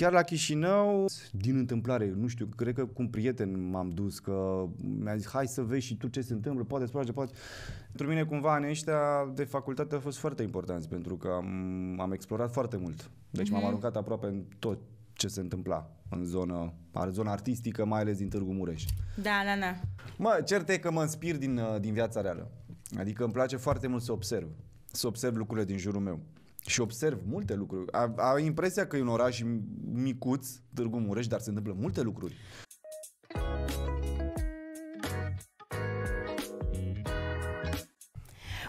chiar la Chișinău, din întâmplare, nu știu, cred că cu un prieten m-am dus, că mi-a zis, hai să vezi și tu ce se întâmplă, poate îți place, poate... Pentru mine, cumva, anii ăștia de facultate au fost foarte importanți, pentru că am, am explorat foarte mult. Deci mm-hmm. m-am aruncat aproape în tot ce se întâmpla în zonă, zona artistică, mai ales din Târgu Mureș. Da, da, da. Mă, cert e că mă inspir din, uh, din viața reală. Adică îmi place foarte mult să observ. Să observ lucrurile din jurul meu. Și observ multe lucruri. Am impresia că e un oraș micuț, Târgu Mureș, dar se întâmplă multe lucruri.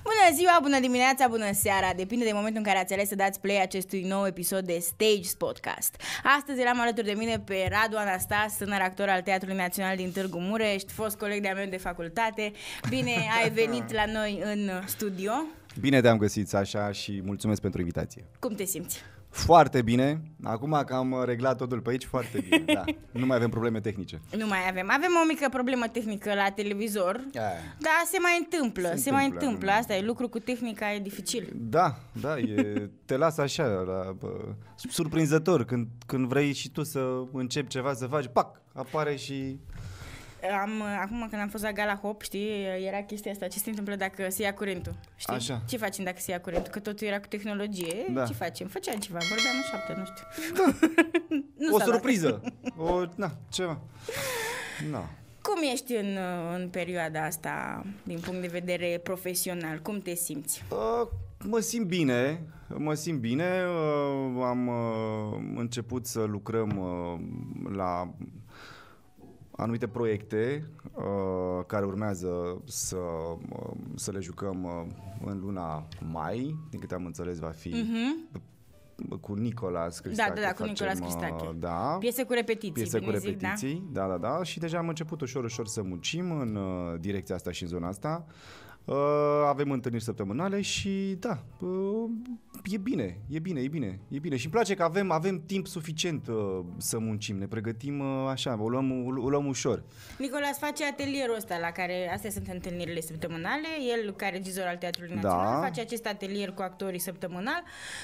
Bună ziua, bună dimineața, bună seara! Depinde de momentul în care ați ales să dați play acestui nou episod de Stage Podcast. Astăzi eram alături de mine pe Radu Anastas, tânăr actor al Teatrului Național din Târgu Mureș, fost coleg de-a meu de facultate. Bine ai venit la noi în studio. Bine te-am găsit, așa și mulțumesc pentru invitație. Cum te simți? Foarte bine. Acum că am reglat totul pe aici, foarte bine. Da. Nu mai avem probleme tehnice. Nu mai avem. Avem o mică problemă tehnică la televizor. Aia. Da, se mai întâmplă. Se, se întâmplă. mai întâmplă. Asta e lucru cu tehnica, e dificil. Da, da, e, te lasă așa, la, bă, surprinzător. Când, când vrei și tu să începi ceva să faci, pac, apare și am, acum când am fost la Gala Hop, știi, era chestia asta, ce se întâmplă dacă se ia curentul, știi? Așa. Ce facem dacă se ia curentul? Că totul era cu tehnologie, da. ce facem? Făceam ceva, vorbeam în șapte, nu știu. Da. nu o surpriză, o, na, ceva. Na. Cum ești în, în perioada asta, din punct de vedere profesional? Cum te simți? Uh, mă simt bine, mă simt bine. Uh, am uh, început să lucrăm uh, la anumite proiecte uh, care urmează să, uh, să le jucăm uh, în luna mai, din câte am înțeles va fi uh-huh. cu Nicolas Cristache. Da, da, da, cu Nicolas uh, Cristache. Da. Piese cu repetiții, Piese cu repetiții, zic, da? da, da, da. Și deja am început ușor, ușor să muncim în uh, direcția asta și în zona asta. Uh, avem întâlniri săptămânale și da, uh, e bine, e bine, e bine, e bine. Și îmi place că avem, avem timp suficient uh, să muncim, ne pregătim uh, așa, o luăm, o, o luăm ușor. Nicolas face atelierul ăsta la care, astea sunt întâlnirile săptămânale, el ca regizor al Teatrului da. Național da. face acest atelier cu actorii săptămânal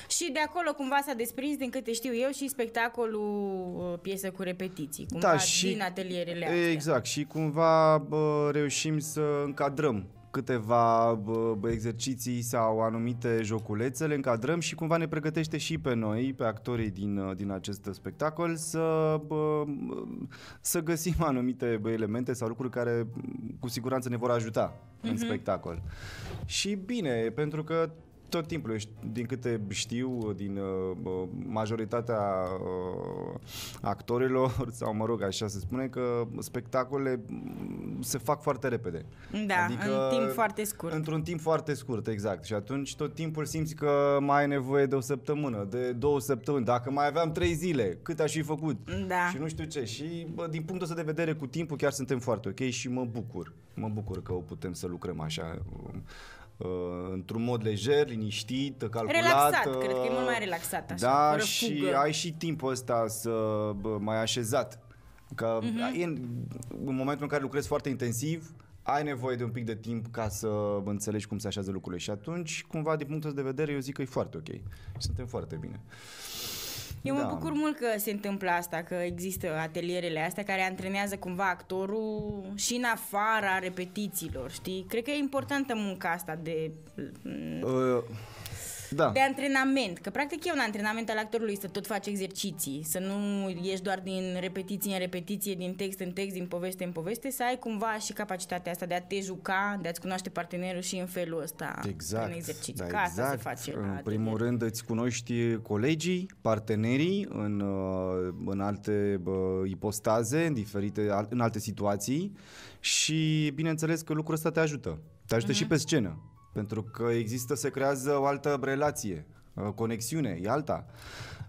și de acolo cumva s-a desprins, din câte știu eu, și spectacolul uh, piesă cu repetiții, cumva da, și, din atelierele astea. Exact, și cumva bă, reușim să încadrăm câteva bă, exerciții sau anumite joculețe, le încadrăm și cumva ne pregătește și pe noi, pe actorii din, din acest spectacol, să, bă, să găsim anumite bă, elemente sau lucruri care cu siguranță ne vor ajuta uh-huh. în mhm. spectacol. Și bine, pentru că tot timpul, din câte știu, din uh, majoritatea uh, actorilor, sau mă rog, așa se spune, că spectacole se fac foarte repede. Da, adică, în timp foarte scurt. Într-un timp foarte scurt, exact. Și atunci tot timpul simți că mai ai nevoie de o săptămână, de două săptămâni. Dacă mai aveam trei zile, cât aș fi făcut? Da. Și nu știu ce. Și bă, din punctul ăsta de vedere, cu timpul chiar suntem foarte ok și mă bucur. Mă bucur că o putem să lucrăm așa uh, într-un mod lejer, liniștit, calculat. Relaxat, uh, cred că e mult mai relaxat așa, Da, fără și fugă. ai și timpul ăsta să bă, mai așezat. Că uh-huh. în, în momentul în care lucrezi foarte intensiv, ai nevoie de un pic de timp ca să înțelegi cum se așează lucrurile și atunci, cumva, din punctul de vedere, eu zic că e foarte ok. Suntem foarte bine. Eu da. mă bucur mult că se întâmplă asta, că există atelierele astea care antrenează cumva actorul și în afara repetițiilor, știi? Cred că e importantă munca asta de... Uh da. de antrenament. Că practic e un antrenament al actorului să tot faci exerciții, să nu ieși doar din repetiție în repetiție, din text în text, din poveste în poveste, să ai cumva și capacitatea asta de a te juca, de a-ți cunoaște partenerul și în felul ăsta exact. în exerciții. Da, Ca exact. asta se face. În primul atelier. rând îți cunoști colegii, partenerii în, uh, în alte ipostaze, în, diferite, în alte situații și bineînțeles că lucrul ăsta te ajută. Te ajută uh-huh. și pe scenă. Pentru că există, se creează o altă relație, conexiune, e alta.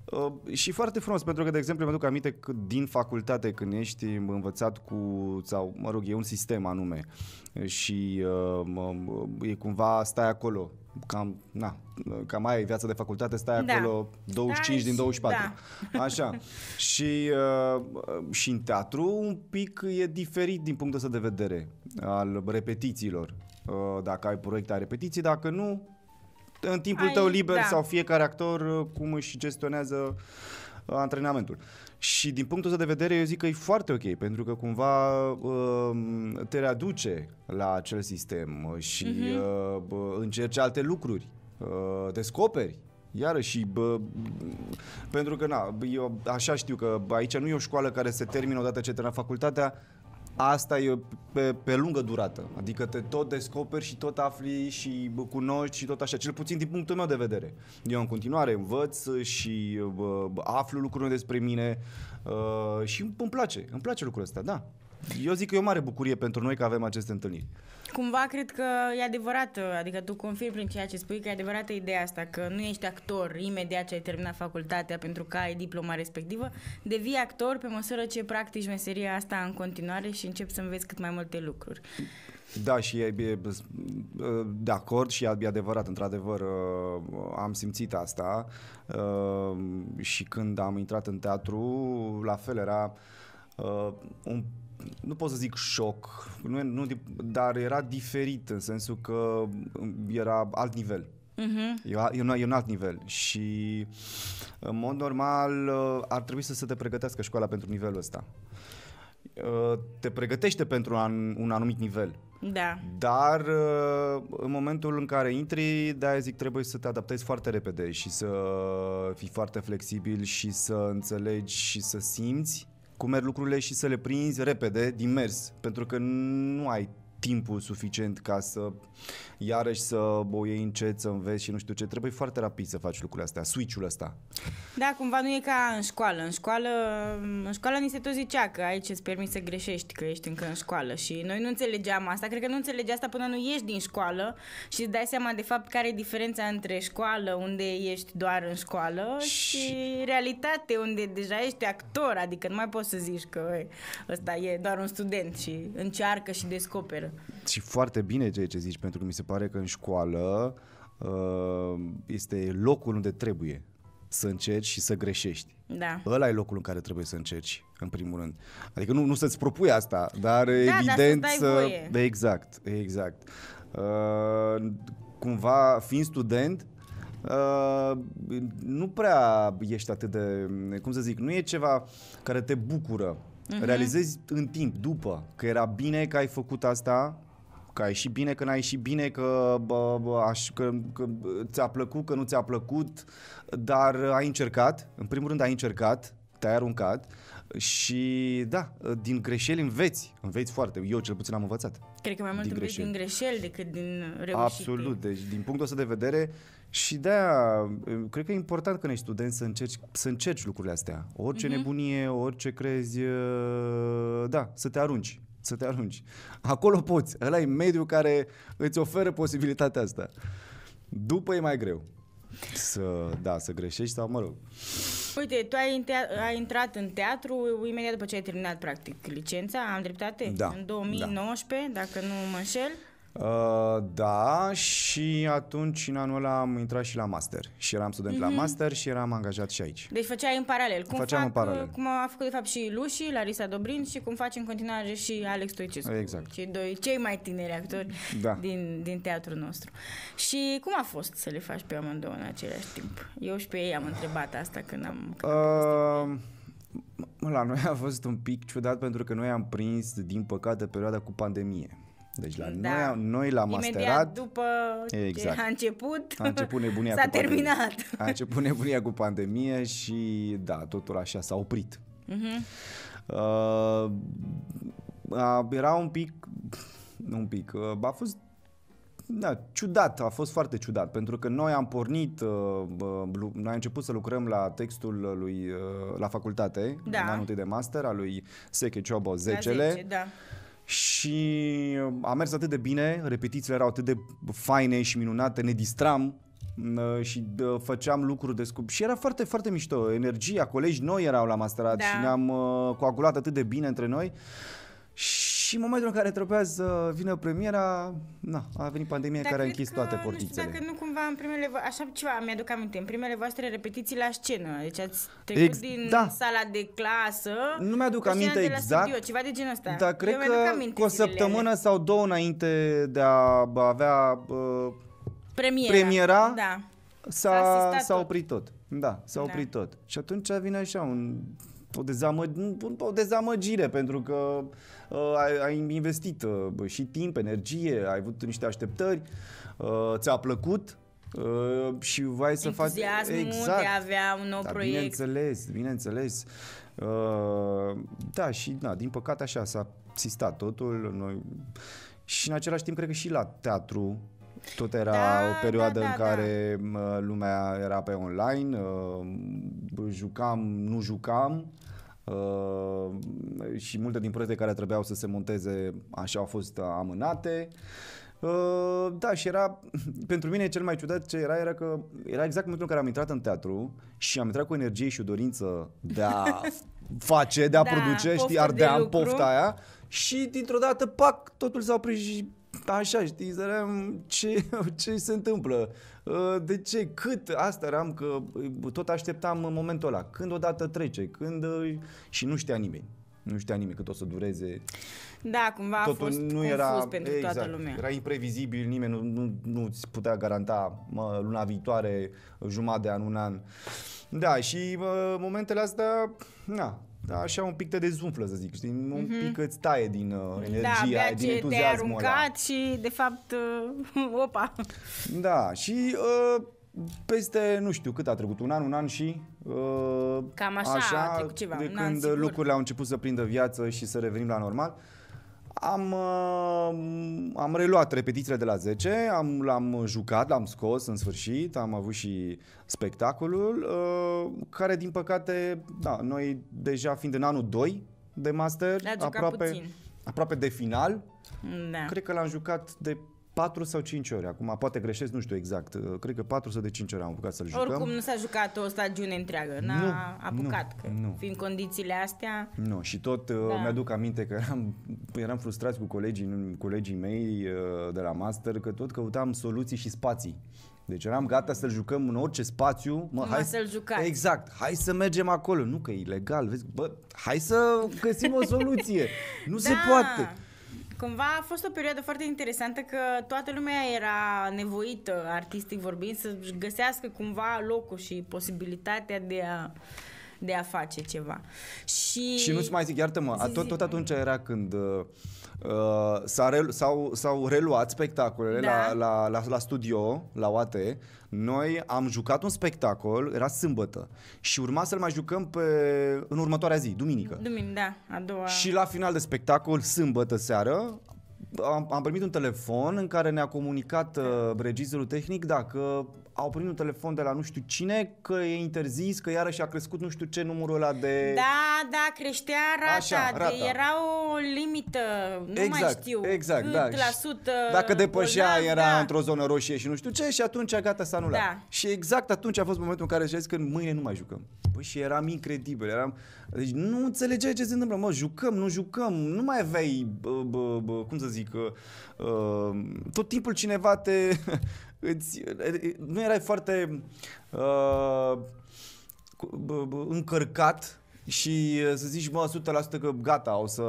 Uh, și foarte frumos, pentru că, de exemplu, mă duc aminte că din facultate, când ești învățat cu, sau, mă rog, e un sistem anume și uh, e cumva, stai acolo, cam, na, cam mai ai viața de facultate, stai da. acolo 25 da, din 24. Da. Așa. și, uh, și în teatru un pic e diferit din punctul ăsta de vedere al repetițiilor. Uh, dacă ai proiecte, ai repetiții, dacă nu, în timpul ai, tău liber da. sau fiecare actor uh, cum își gestionează antrenamentul. Și din punctul ăsta de vedere, eu zic că e foarte ok, pentru că cumva uh, te readuce la acel sistem și uh, bă, încerci alte lucruri, uh, descoperi. Iarăși, bă, pentru că, na, eu așa știu că bă, aici nu e o școală care se termină odată ce termină facultatea, asta e pe, pe lungă durată. Adică te tot descoperi și tot afli și bă, cunoști și tot așa, cel puțin din punctul meu de vedere. Eu în continuare învăț și bă, bă, aflu lucruri despre mine uh, și îmi place, îmi place lucrul ăsta, da. Eu zic că e o mare bucurie pentru noi că avem aceste întâlniri. Cumva cred că e adevărat, adică tu confirmi prin ceea ce spui că e adevărată ideea asta, că nu ești actor imediat ce ai terminat facultatea pentru că ai diploma respectivă, devii actor pe măsură ce practici meseria asta în continuare și începi să înveți cât mai multe lucruri. Da, și e, e de acord și e adevărat, într-adevăr am simțit asta și când am intrat în teatru, la fel era un nu pot să zic șoc, nu, nu, dar era diferit în sensul că era alt nivel. Uh-huh. E, e, un, e un alt nivel și în mod normal ar trebui să se te pregătească școala pentru nivelul ăsta. Te pregătește pentru un, un anumit nivel. Da. Dar în momentul în care intri, de zic, trebuie să te adaptezi foarte repede și să fii foarte flexibil și să înțelegi și să simți cum merg lucrurile și să le prinzi repede din mers, pentru că nu ai timpul suficient ca să iarăși să o iei încet, să înveți și nu știu ce. Trebuie foarte rapid să faci lucrurile astea, switch-ul ăsta. Da, cumva nu e ca în școală. În școală, în școală ni se tot zicea că aici îți permis să greșești, că ești încă în școală și noi nu înțelegeam asta. Cred că nu înțelegi asta până nu ieși din școală și îți dai seama de fapt care e diferența între școală, unde ești doar în școală și, și realitate, unde deja ești actor, adică nu mai poți să zici că ăsta e doar un student și încearcă și descoperă. Și foarte bine ceea ce zici, pentru că mi se pare că în școală uh, este locul unde trebuie să încerci și să greșești. Da. Ăla e locul în care trebuie să încerci, în primul rând. Adică nu, nu să-ți propui asta, dar da, evident dar să... Voie. Exact, exact. Uh, cumva, fiind student, Uh, nu prea ești atât de, cum să zic, nu e ceva care te bucură. Uh-huh. Realizezi în timp, după, că era bine că ai făcut asta, că ai ieșit bine, că n-ai ieșit bine, că, bă, bă, aș, că, că ți-a plăcut, că nu ți-a plăcut, dar ai încercat, în primul rând ai încercat, te-ai aruncat și da, din greșeli înveți, înveți foarte, eu cel puțin am învățat. Cred că mai mult din înveți greșeli. din greșeli decât din reușite. Absolut, deci din punctul ăsta de vedere și de-aia, cred că e important când ești student să încerci, să încerci lucrurile astea. Orice uh-huh. nebunie, orice crezi, da, să te arunci să te arunci. Acolo poți. Ăla e mediul care îți oferă posibilitatea asta. După e mai greu. Să, da, să greșești sau mă rog. Uite, tu ai, ai intrat în teatru imediat după ce ai terminat practic licența, am dreptate? Da. În 2019, da. dacă nu mă înșel. Uh, da, și atunci în anul ăla am intrat și la master. Și eram student mm-hmm. la mhm. master și eram angajat și aici. Deci făceai în paralel. Cum Făceam fac, în paralel. Cum a făcut de fapt și Luși, Larisa Dobrin și cum face în continuare și Alex Stoicescu. Exact. Cei doi, cei mai tineri actori da. din, din teatrul nostru. Și cum a fost să le faci pe amândouă în același timp? Eu și pe ei am întrebat asta când am... Când uh... La noi a fost un pic ciudat pentru că noi am prins, din păcate, perioada cu pandemie. Deci la da. noi, noi la masterat... Imediat după exact. ce a început, a început nebunia s-a cu terminat. Pandemie. A început nebunia cu pandemie și da, totul așa s-a oprit. Uh-huh. Uh, uh, era un pic, un pic, uh, a fost da, ciudat, a fost foarte ciudat, pentru că noi am pornit, uh, uh, noi am început să lucrăm la textul lui, uh, la facultate, da. în anul de master, al lui Seche Ciobo, Zecele. 10, da și a mers atât de bine, repetițiile erau atât de faine și minunate, ne distram uh, și uh, făceam lucruri de scup. Și era foarte, foarte mișto. Energia, colegi noi erau la masterat da. și ne-am uh, coagulat atât de bine între noi. Și în momentul în care trebuia să vină premiera, na, a venit pandemia Dar care a închis toate portițele. Nu știu dacă nu cumva în primele, așa ceva mi-aduc aminte, în primele voastre repetiții la scenă, deci ați trecut Ex- din da. sala de clasă, nu mi-aduc aminte exact, studio, ceva de genul ăsta. Dar cred Eu că cu o săptămână sau două înainte de a avea uh, premiera, premiera da. s-a, s-a, s-a oprit tot. Da, s-a Da. oprit tot. Și atunci vine așa un, o, dezamă, o dezamăgire pentru că uh, ai, ai investit uh, bă, și timp, energie, ai avut niște așteptări, uh, ți-a plăcut uh, și vai să faci... Entuziasmul de a avea un nou da, proiect. Bineînțeles, bineînțeles. Uh, da, și da, din păcate așa s-a sistat totul. Noi... Și în același timp, cred că și la teatru tot era Da, o perioadă da, da, în care mă, lumea era pe online, uh, jucam, nu jucam. Uh, și multe din proiecte care trebuiau să se monteze așa au fost amânate. Uh, da, și era, pentru mine cel mai ciudat ce era, era că era exact momentul în care am intrat în teatru și am intrat cu energie și o dorință de a face, de a Da, produce, știi, poftă de ardeam lucru. pofta aia și dintr-o dată, pac, totul s-a oprit și așa, știi, zăream ce, ce se întâmplă, Uh, de ce, cât, asta eram că uh, tot așteptam în momentul ăla, când odată trece, când, uh, și nu știa nimeni. Nu știa nimeni cât o să dureze. Da, cumva a Totul fost nu confuz era pentru exact, toată lumea. Era imprevizibil, nimeni nu, nu, nu ți putea garanta mă, luna viitoare, jumătate de an, un an. Da, și mă, momentele astea, na, da, așa un pic te dezumflă, să zic, știi? Un pic îți taie din uh, energia, Mhm. da, abia aia, din ce te-ai entuziasmul ăla. aruncat și, de fapt, uh, opa. Da, și uh, peste, nu știu cât a trecut, un an, un an și... Uh, Cam așa a trecut ceva, de un an, când sigur. lucrurile au început să prindă viață și să revenim la normal. Am, uh, am reluat repetițiile de la 10, am, l-am jucat, l-am scos în sfârșit, am avut și spectacolul, uh, care din păcate, da, noi deja fiind în anul 2 de master, Le-ați jucat aproape, puțin. aproape de final, Da. Cred că l-am jucat de 4 sau 5 ori. Acum poate greșesc, nu știu exact. Uh, Cred că 4 sau de 5 ori am apucat să-l jucăm. Oricum nu s-a jucat o stagiune întreagă, n-a Nu, apucat, nu, că nu. fiind condițiile astea, Nu, și tot uh, Da. mi-aduc aminte că eram, eram frustrați cu colegii, colegii mei uh, de la master că tot căutam soluții și spații. Deci eram gata să-l jucăm în orice spațiu. Mă, Numai să-l jucați. Exact. Hai să mergem acolo. Nu că e ilegal. Vezi? Bă, hai să găsim o soluție. Nu se poate. Cumva a fost o perioadă foarte interesantă că toată lumea era nevoită, artistic vorbind, să-și găsească cumva locul și posibilitatea de a, de a face ceva. Și, Și nu-ți mai zic, iartă-mă, Zi, a- tot, zi. tot atunci era când uh, uh, s-a relu- s-au, s-au reluat spectacolele Da. la, la, la, la studio, la OAT. Noi am jucat un spectacol, era sâmbătă, și urma să-l mai jucăm pe, în următoarea zi, duminică. Dumini, da, a doua... Și la final de spectacol, sâmbătă seară, am, am primit un telefon în care ne-a comunicat uh, regizorul tehnic dacă au primit un telefon de la nu știu cine, că e interzis, că iarăși a crescut nu știu ce numărul ăla de... Da, da, creștea rata, Așa, rata. De, era o limită, nu mai știu exact, cât da. la Și sută Dacă depășea, bolnavi, era da. într-o zonă roșie și nu știu ce și atunci gata s-a anulat. Da. Și exact atunci a fost momentul în care și-a zis că mâine nu mai jucăm. Păi și eram incredibil, eram... Deci nu înțelegeai ce se întâmplă, mă, jucăm, nu jucăm, nu mai aveai, bă, bă, bă, cum să zic, uh, uh, tot timpul cineva te... îți, nu erai foarte uh, cu- bă, bă, încărcat și uh, să zici, mă, 100% că gata, o să,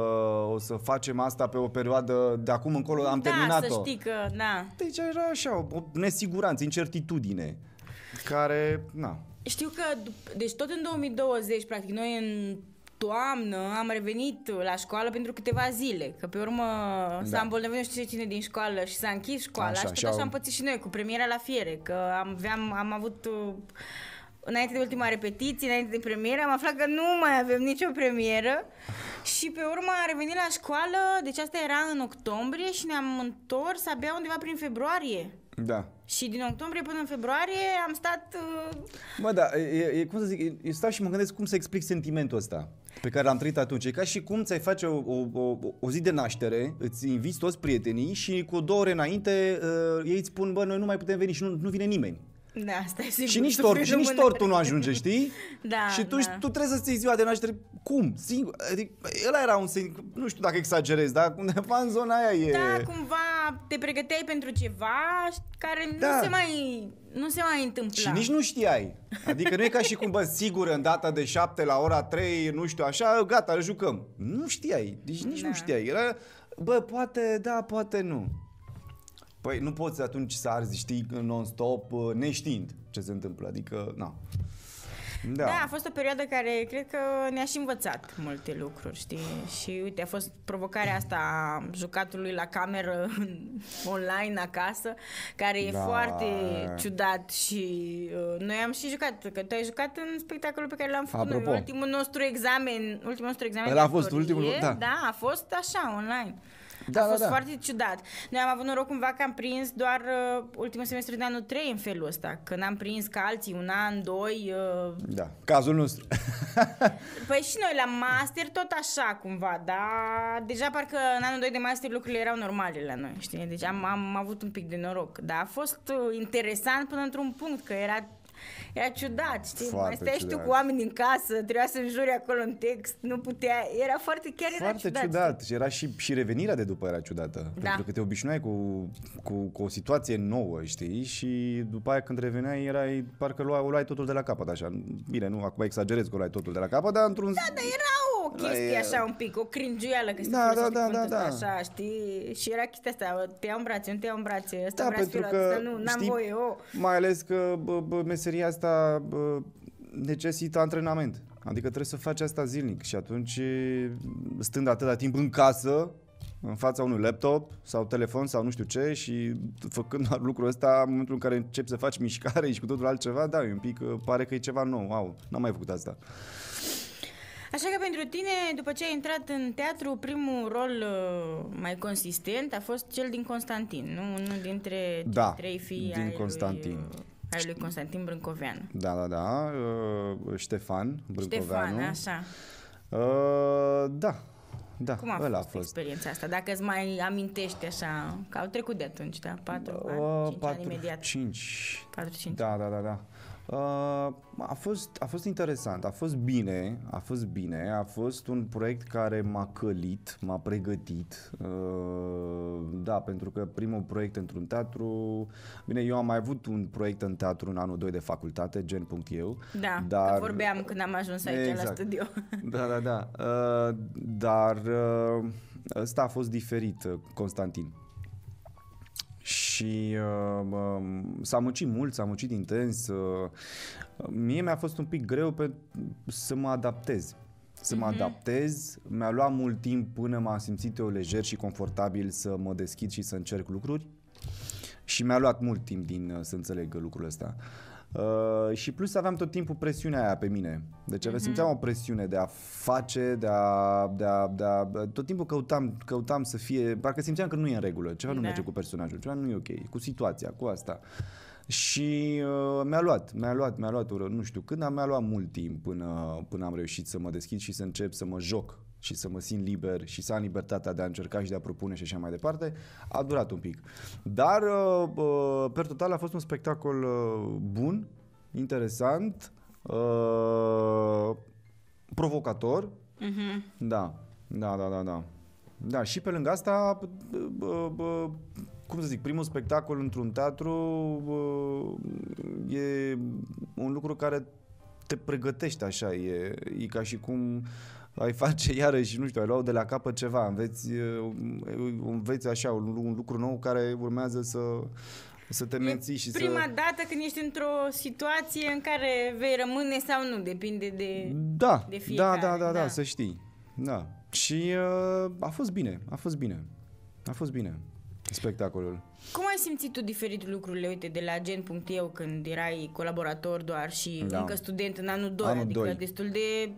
o să facem asta pe o perioadă de acum încolo, am da, terminat-o. să știi că, da. Deci era așa, o nesiguranță, incertitudine, care, na, Știu că, dup- deci tot în 2020, practic, noi în toamnă am revenit la școală pentru câteva zile, că pe urmă da. s-a îmbolnăvit nu știu ce cine din școală și s-a închis școala Așa, și tot și au- așa am pățit și noi cu premiera la fiere, că am, aveam, am avut uh, înainte de ultima repetiție, înainte de premieră, am aflat că nu mai avem nicio premieră și pe urmă am revenit la școală, deci asta era în octombrie și ne-am întors abia undeva prin februarie. da. Și din octombrie până în februarie am stat uh, Mă, da, e, e, cum să zic, eu stau și mă gândesc cum să explic sentimentul ăsta pe care l-am trăit atunci. E ca și cum ți-ai face o, o, o, o zi de naștere, îți inviți toți prietenii și cu două ore înainte uh, ei îți spun, bă, noi nu mai putem veni și nu, nu vine nimeni. Da, asta e sigur. Și nici, Să tort, fii și nici lumânare. tortul nu ajunge, știi? Da, și tu, da. tu trebuie să-ți iei ziua de naștere. Cum? Singur? Adică, ăla era un sen... Nu știu dacă exagerez, dar undeva în zona aia e... Da, cumva te pregăteai pentru ceva care Da. nu se mai nu se mai întâmpla. Și nici nu știai. Adică nu e ca și cum, bă, sigur, în data de 7 la ora 3, nu știu așa, gata, îl jucăm. Nu știai. Deci nici Da. nu știai. Era, bă, poate da, poate nu. Păi nu poți atunci să arzi, știi, non-stop, uh, neștiind ce se întâmplă. Adică, na. Da. da, a fost o perioadă care cred că ne-a și învățat multe lucruri, știi? Și uite, a fost provocarea asta a jucatului la cameră online acasă, care e Da. foarte ciudat și uh, noi am și jucat, că tu ai jucat în spectacolul pe care l-am făcut Apropo. noi, ultimul nostru examen, ultimul nostru examen Ăla de a fost actorie, ultimul, da. da, a fost așa, online. Da, a da, fost da. foarte ciudat. Noi am avut noroc cumva că am prins doar uh, ultimul semestru de anul 3 în felul ăsta. Că n-am prins ca alții un an, doi. Uh, Da, cazul nostru. păi și noi la master tot așa cumva, dar deja parcă în anul 2 de master lucrurile erau normale la noi, știi? Deci am, am avut un pic de noroc. Dar a fost uh, interesant până într-un punct, că era era ciudat, știi? Foarte Mai stai și tu ciudat. cu oameni din casă, trebuia să înjuri acolo în text, nu putea, era foarte, chiar era Foarte ciudat. ciudat. Și era și, și revenirea de după era ciudată. Da. Pentru că te obișnuai cu, cu, cu o situație nouă, știi? Și după aia când reveneai, erai, parcă luai, o luai totul de la capăt, așa. Bine, nu, acum exagerez că o luai totul de la capăt, dar într-un... Da, dar era o chestie e- așa un pic, o cringiuială că se Da, folosește da, da, cuvântul da, ăsta, Așa, știi? Și era chestia asta, te iau în brațe, nu te iau în brațe, ăsta Da, vrea să pentru fie luat, că, ăsta nu, n-am știi, voie, oh. mai ales că bă, bă, meseria asta bă, necesită antrenament. Adică trebuie să faci asta zilnic și atunci, stând atâta timp în casă, în fața unui laptop sau telefon sau nu știu ce și făcând doar lucrul ăsta, în momentul în care începi să faci mișcare și cu totul altceva, da, e un pic, uh, pare că e ceva nou, au, n-am mai făcut asta. Așa că pentru tine, după ce ai intrat în teatru, primul rol uh, mai consistent a fost cel din Constantin, nu? Unul dintre cei Da, trei fii din ai Constantin. Lui, uh, ai lui Constantin Brâncoveanu. Da, da, da, uh, Ștefan Brâncoveanu. Ștefan, așa. Uh, da, da, Cum a ăla fost, a fost. experiența asta? Dacă îți mai amintești așa, că au trecut de atunci, da? 4 Uh, ani, 5 ani patru, imediat. cinci. 4-5. Da, da, da, da. Uh, a, fost, a fost interesant, a fost bine, a fost bine, a fost un proiect care m-a călit, m-a pregătit. Uh, da, pentru că primul proiect într-un teatru, bine, eu am mai avut un proiect în teatru în anul 2 de facultate, gen.eu. Da, dar... că vorbeam când am ajuns aici la Exact. studio. Da, da, da. Uh, dar uh, ăsta a fost diferit, uh, Constantin. Și uh, um, s-a muncit mult, s-a muncit intens. Uh, mie mi-a fost un pic greu pe, să mă adaptez. Să mă adaptez. Mi-a luat mult timp până m-am simțit eu lejer și confortabil să mă deschid și să încerc lucruri. Și mi-a luat mult timp din uh, să înțeleg lucrul ăsta. Uh, și plus aveam tot timpul presiunea aia pe mine. Deci uh-huh. simțeam o presiune de a face, de a, de a, de a... Tot timpul căutam, căutam să fie... Parcă simțeam că nu e în regulă, ceva nu Da. merge cu personajul, ceva nu e ok, cu situația, cu asta. Și uh, mi-a luat, mi-a luat, mi-a luat, o- nu știu când, dar mi-a luat mult timp până, până am reușit să mă deschid și să încep să mă joc și să mă simt liber și să am libertatea de a încerca și de a propune și așa mai departe, a durat un pic. Dar, uh, uh, per total, a fost un spectacol uh, bun, interesant, uh, provocator, Mhm. da, da, da, da, da. Da, și pe lângă asta, bă, bă, bă, cum să zic, primul spectacol într-un teatru bă, e un lucru care te pregătește așa, e, e ca și cum ai face iarăși, nu știu, ai luat de la capăt ceva, înveți, uh, înveți așa un, un lucru nou care urmează să, să te menții și Prima să... dată când ești într-o situație în care vei rămâne sau nu, depinde de... Da, de da, fiecare, da, da, da, da. să știi. Da. Și uh, a fost bine, a fost bine. A fost bine spectacolul. Cum ai simțit tu diferit lucrurile, uite, de la gen.eu când erai colaborator doar și Da. încă student în anul 2, Anul adică doi. destul de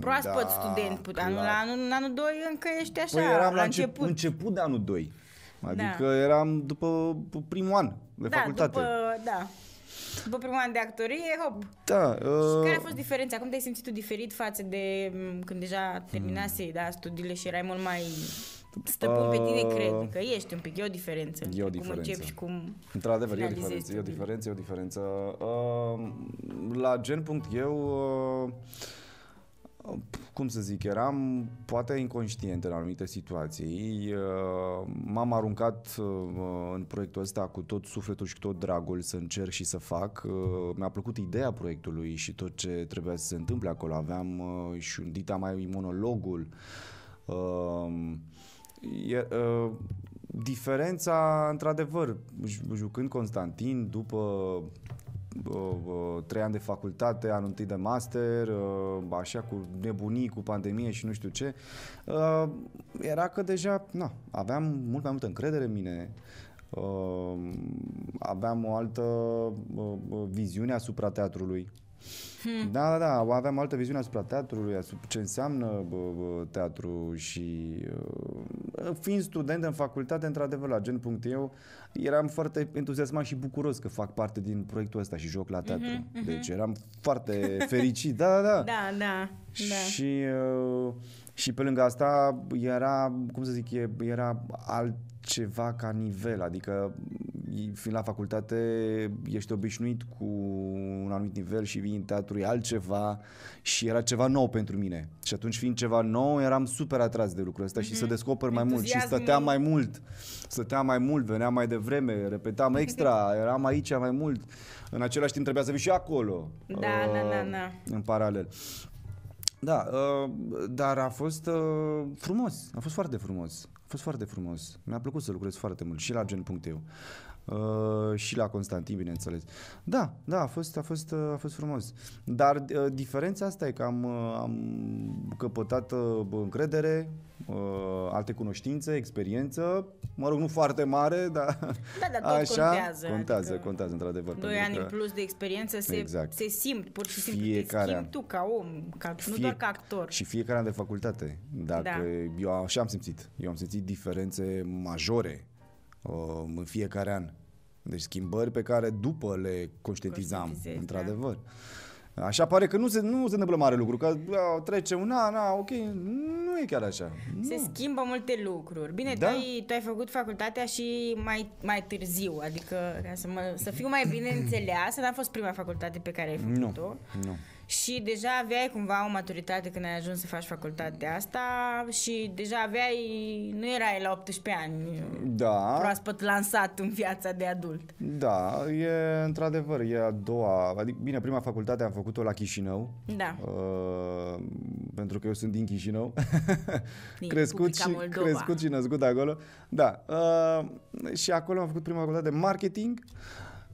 proaspăt Da, student. Put- Anul, clar. la anul, în anul 2 încă ești așa, Păi eram la început. început, început de anul 2. Adică Da. eram după primul an de da, facultate. după, da. După primul an de actorie, hop. Da, Și uh, care a fost diferența? Cum te-ai simțit tu diferit față de m, când deja terminase Hmm. da, studiile și erai mult mai stăpân pe tine, Uh, cred că ești un pic, e o diferență. E o Cum diferență. începi și cum Într-adevăr, e o finalizezi diferență, e o studiile. diferență, e o diferență. Uh, la gen.eu, uh, cum să zic, eram poate inconștient în anumite situații. Uh, m-am aruncat uh, în proiectul ăsta cu tot sufletul și cu tot dragul să încerc și să fac. Uh, mi-a plăcut ideea proiectului și tot ce trebuia să se întâmple acolo. Aveam uh, și un dita mai monologul. Uh, e, uh, diferența, într-adevăr, ju- jucând Constantin după uh, trei ani de facultate, anul întâi de master, uh, așa cu nebunii, cu pandemie și nu știu ce, uh, era că deja na, aveam mult mai multă încredere în mine, uh, aveam o altă uh, viziune asupra teatrului. Hmm. Da, da, da, aveam altă viziune asupra teatrului, asupra ce înseamnă bă, bă, teatru și uh, fiind student în facultate, într-adevăr, la gen.eu, eram foarte entuziasmat și bucuros că fac parte din proiectul ăsta și joc la teatru. Uh-huh, uh-huh. Deci eram foarte fericit, da, da, da. Da, da, da. Și, uh, și pe lângă asta era, cum să zic, era altceva ca nivel, adică fiind la facultate, ești obișnuit cu un anumit nivel și vii în teatru, e altceva și era ceva nou pentru mine. Și atunci, fiind ceva nou, eram super atras de lucrul ăsta mm-hmm. și să mhm. descoper mai mult și stăteam mai mult. Stăteam mai mult, veneam mai devreme, repetam extra, eram aici mai mult. În același timp trebuia să vii și acolo. Da, uh, da, da, da. În paralel. Da, uh, dar a fost uh, frumos, a fost foarte frumos. A fost foarte frumos. Mi-a plăcut să lucrez foarte mult și la gen.eu. Uh, și la Constantin, bineînțeles. Da, da, a fost, a fost, a fost frumos. Dar uh, diferența asta e că am, uh, am căpătat uh, încredere, uh, alte cunoștințe, experiență, mă rog, nu foarte mare, dar da, da, tot așa, contează. Contează, adică contează, într-adevăr. Doi ani în plus de experiență se, exact. se simt, pur și simplu fiecare te schimbi tu ca om, ca, fie, nu doar ca actor. Și fiecare an de facultate. Dacă da. eu așa am simțit. Eu am simțit diferențe majore uh, în fiecare an. Deci schimbări pe care după le conștientizam, într-adevăr. Da. Așa pare că nu se, nu se întâmplă mare lucru, că a, trece un an, a, ok, nu e chiar așa. Se nu. schimbă multe lucruri. Bine, da? tu, ai, tu ai făcut facultatea și mai, mai târziu, adică ca să, mă, să fiu mai bine înțeleasă, n-a fost prima facultate pe care ai făcut-o. Nu, nu și deja aveai cumva o maturitate când ai ajuns să faci facultatea asta și deja aveai, nu erai la 18 ani da. proaspăt lansat în viața de adult. Da, e într-adevăr, e a doua, adică bine, prima facultate am făcut-o la Chișinău. Da. Uh, pentru că eu sunt din Chișinău. Din crescut, și, crescut și născut acolo. Da. Uh, și acolo am făcut prima facultate de marketing.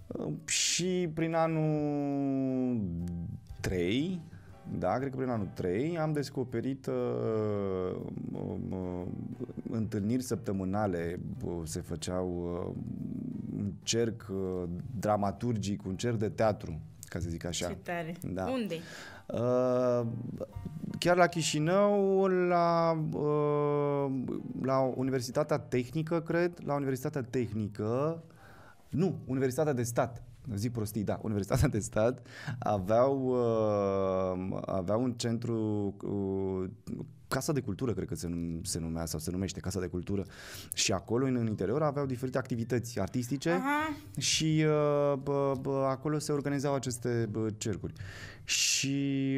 Uh, și prin anul 3, da, cred că prin anul 3 am descoperit uh, uh, uh, întâlniri săptămânale, uh, se făceau uh, un cerc uh, dramaturgic, un cerc de teatru, ca să zic așa. Ce tare. Da. Unde? Uh, chiar la Chișinău, la, uh, la Universitatea Tehnică, cred, la Universitatea Tehnică, nu, Universitatea de Stat zic prostii, da, Universitatea de Stat aveau, uh, aveau un centru uh, Casa de Cultură, cred că se, se numea sau se numește Casa de Cultură și acolo în, în interior aveau diferite activități artistice Aha. și uh, bă, bă, acolo se organizau aceste bă, cercuri. Și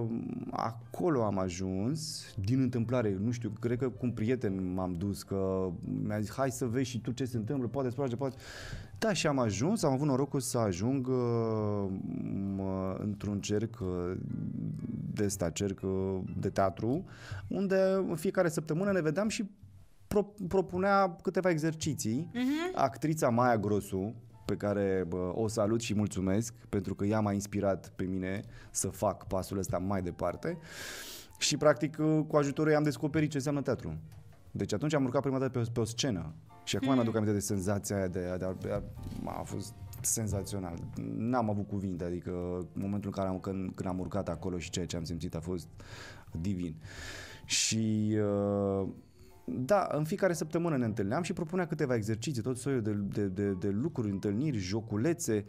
uh, acolo am ajuns, din întâmplare, nu știu, cred că cu un prieten m-am dus, că mi-a zis, hai să vezi și tu ce se întâmplă, poate îți poate... Da, și am ajuns, am avut norocul să ajung uh, într-un cerc uh, de sta, cerc uh, de teatru, unde în fiecare săptămână ne vedeam și pro- propunea câteva exerciții. Uh-huh. Actrița Maia Grosu, pe care bă, o salut și mulțumesc pentru că ea m-a inspirat pe mine să fac pasul ăsta mai departe și practic cu ajutorul ei am descoperit ce înseamnă teatru. Deci atunci am urcat prima dată pe o, pe o scenă și acum mm. mi-aduc aminte de senzația aia de, de, de, de a fost senzațional. N-am avut cuvinte, adică în momentul în care am, când, când am urcat acolo și ceea ce am simțit a fost divin. Și uh, da, în fiecare săptămână ne întâlneam și propunea câteva exerciții, tot soiul de, de, de, de lucruri, întâlniri, joculețe.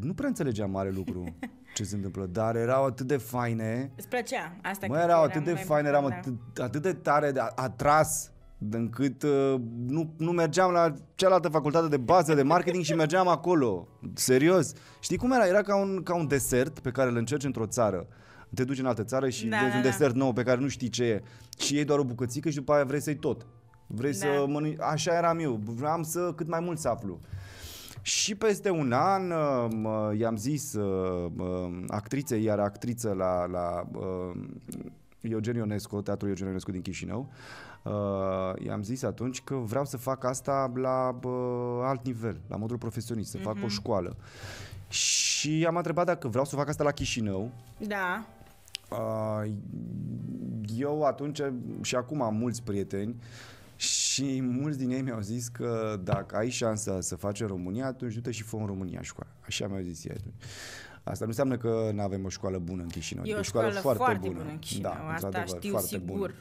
Nu prea înțelegeam mare lucru ce se întâmplă, dar erau atât de faine. Îți plăcea asta? Mă, erau atât de faine, eram da. atât, atât de tare, de atras încât uh, nu, nu mergeam la cealaltă facultate de bază de marketing și mergeam acolo. Serios. Știi cum era? Era ca un, ca un desert pe care îl încerci într-o țară te duci în altă țară și da, vezi da, un da. desert nou pe care nu știi ce e și iei doar o bucățică și după aia vrei să-i tot. Vrei da. să mănânci... Așa eram eu. Vreau să cât mai mult să aflu. Și peste un an uh, i-am zis uh, actriței, iar actriță la, la uh, Eugen Ionescu, Teatrul Eugen Ionescu din Chișinău, uh, i-am zis atunci că vreau să fac asta la uh, alt nivel, la modul profesionist, să mm-hmm. fac o mhm. școală. Și am întrebat dacă vreau să fac asta la Chișinău. Da. Uh, eu atunci și acum am mulți prieteni și mulți din ei mi-au zis că dacă ai șansa să faci în România, atunci du-te și fă în România școală. Așa mi-au zis ei atunci. Asta nu înseamnă că nu avem o școală bună în Chișinău. E o o școală, foarte, foarte bună în Chișinău, Da, asta într-adevăr, știu foarte sigur. bună.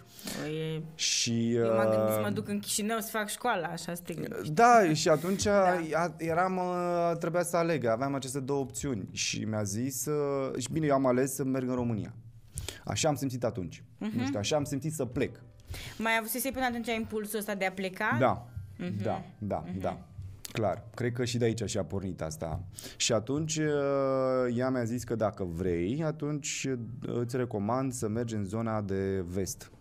E... Și, Eu m-am gândit să mă uh, duc în Chișinău să fac școala, așa să te gândești. Da, și atunci Da. da. eram, uh, trebuia să aleg, aveam aceste două opțiuni și mi-a zis, uh, și bine, eu am ales să merg în România. Așa am simțit atunci. Mhm. Uh-huh. Nu știu, așa am simțit să plec. Mai avusese până atunci impulsul ăsta de a pleca? Da, Mhm. da, da, da. Clar, cred că și de aici și-a pornit asta. Și atunci uh, ea mi-a zis că dacă vrei, atunci uh, îți recomand să mergi în zona de vest,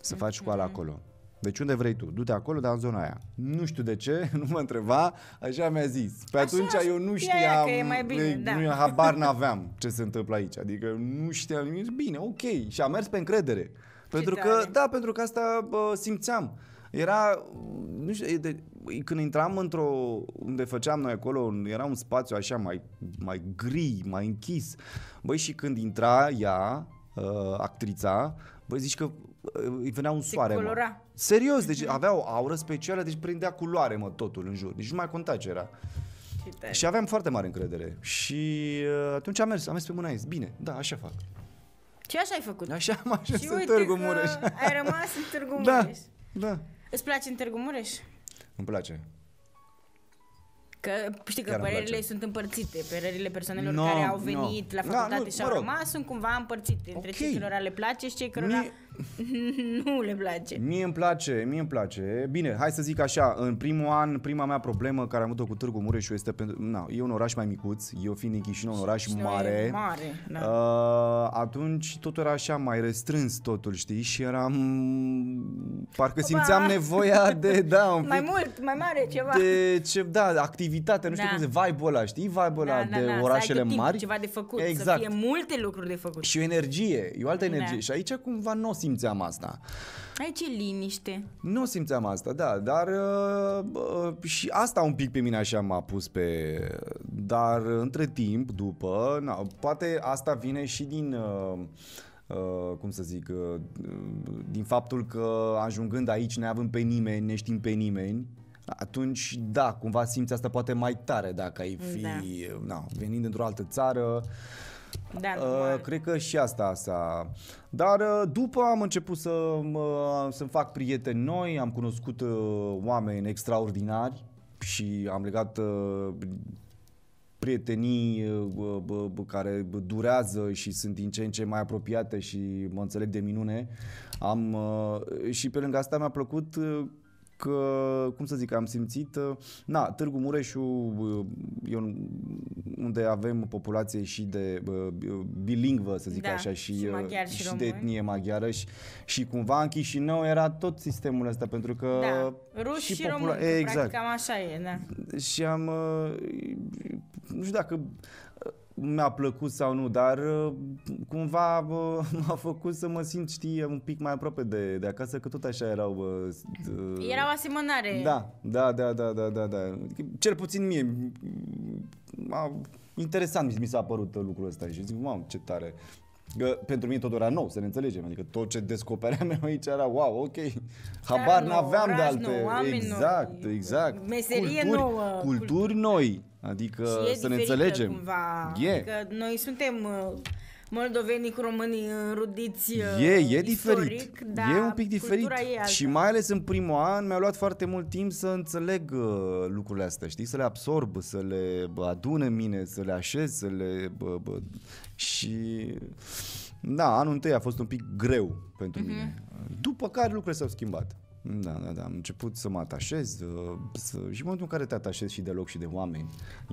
să faci școala Mhm. acolo. Deci unde vrei tu, du-te acolo, dar în zona aia. Nu știu de ce, nu mă întreba, așa mi-a zis. Pe Așa, atunci eu nu știa ea știam, că e mai bine, da. nu, habar n-aveam ce se întâmplă aici. Adică nu știam nimic. Bine, ok. Și am mers pe încredere. Pentru că, tare. da, pentru că asta bă, simțeam. Era, nu știu, e de, când intram într-o, unde făceam noi acolo, era un spațiu așa mai, mai gri, mai închis. Băi, și când intra ea, uh, actrița, băi, zici că uh, îi venea un Se soare, mă. colora. Serios, deci avea o aură specială, deci prindea culoare, mă, totul în jur. Deci nu mai conta ce era. Ce tare. Și aveam foarte mare încredere. Și uh, atunci am mers, am mers pe mâna ei. Bine, da, așa fac. Ce așa ai făcut? Așa am ajuns și în uite Târgu că Mureș. ai rămas în Târgu Da, Mureș. da. Îți place în Târgu Mureș? Îmi place. Că știi că Chiar îmi părerile place. sunt împărțite. Părerile persoanelor No, care au no. venit la Da, facultate nu, și au mă rog. rămas sunt cumva împărțite între Ok. cei cărora le place și cei cărora Mie- nu le place. Mie îmi place, mie îmi place. Bine, hai să zic așa, în primul an, prima mea problemă care am avut-o cu Târgu Mureșul este pentru... Na, e un oraș mai micuț, eu fiind din Chișinău, un oraș Chișinău e mare. mare, da. Uh, atunci totul era așa mai restrâns totul, știi? Și eram... Parcă simțeam nevoia de, da, un mai pic mult, mai mare ceva. de ce, da, activitate, nu știu Da. cum se, vibe-ul ăla, știi? Vibe-ul ăla de să ai orașele tot timpul mari. ceva de făcut, exact. să fie multe lucruri de făcut. Și o energie, e o altă energie. Da. Și aici cumva nu o simțeam asta. Aici e liniște. Nu simțeam asta, da, dar uh, uh, și asta un pic pe mine așa m-a pus pe... Dar între timp, după, na, poate asta vine și din... Uh, Uh, cum să zic, uh, din faptul că ajungând aici, neavând pe nimeni, neștiind pe nimeni, atunci, da, cumva simți asta poate mai tare dacă ai fi, Da. na, venind într-o altă țară, Da, Uh, normal. cred că și asta asta. Dar uh, după am început să mă, să fac prieteni noi, am cunoscut uh, oameni extraordinari și am legat uh, prietenii uh, bă, bă, bă, care durează și sunt din ce în ce mai apropiate și mă înțeleg de minune. Am uh, și pe lângă asta mi-a plăcut uh, că, cum să zic, am simțit, uh, na, Târgu Mureșul uh, e un, unde avem populație și de uh, bilingvă, să zic Da, așa, și, și uh, maghiari și și de români. etnie maghiară și, și cumva în Chișinău era tot sistemul ăsta, pentru că Da, ruși și, și popula- români, că exact. practic cam așa e, da. și am uh, nu știu dacă uh, mi-a plăcut sau nu, dar uh, cumva uh, m-a făcut să mă simt, știi, un pic mai aproape de, de acasă, că tot așa erau... Uh, uh, Era o asemănare. Da, da, da, da, da, da, da. Adică, Cel puțin mie, m-a, interesant mi s-a părut lucrul ăsta și zic, mamă, ce tare. Că pentru mine tot era nou, să ne înțelegem. Adică tot ce descopeream eu aici era wow, ok. Habar nou, n-aveam de oraș alte. nou, oameni exact, noi, exact. meserie culturi, nouă, Culturi noi. Adică și e să ne diferită înțelegem. Cumva. E. Adică noi suntem uh, moldovenii cu românii înrudiți uh, E, e istoric, diferit. dar e un pic diferit. cultura E alta. și mai ales în primul an mi-a luat foarte mult timp să înțeleg uh, lucrurile astea, știi? Să le absorb, să le bă, adun în mine, să le așez, să le... Bă, bă. Și... Da, anul întâi a fost un pic greu pentru Mhm. mine. După care lucrurile s-au schimbat. Da, da, da, am început să mă atașez uh, să, și în momentul în care te atașezi și de loc și de oameni,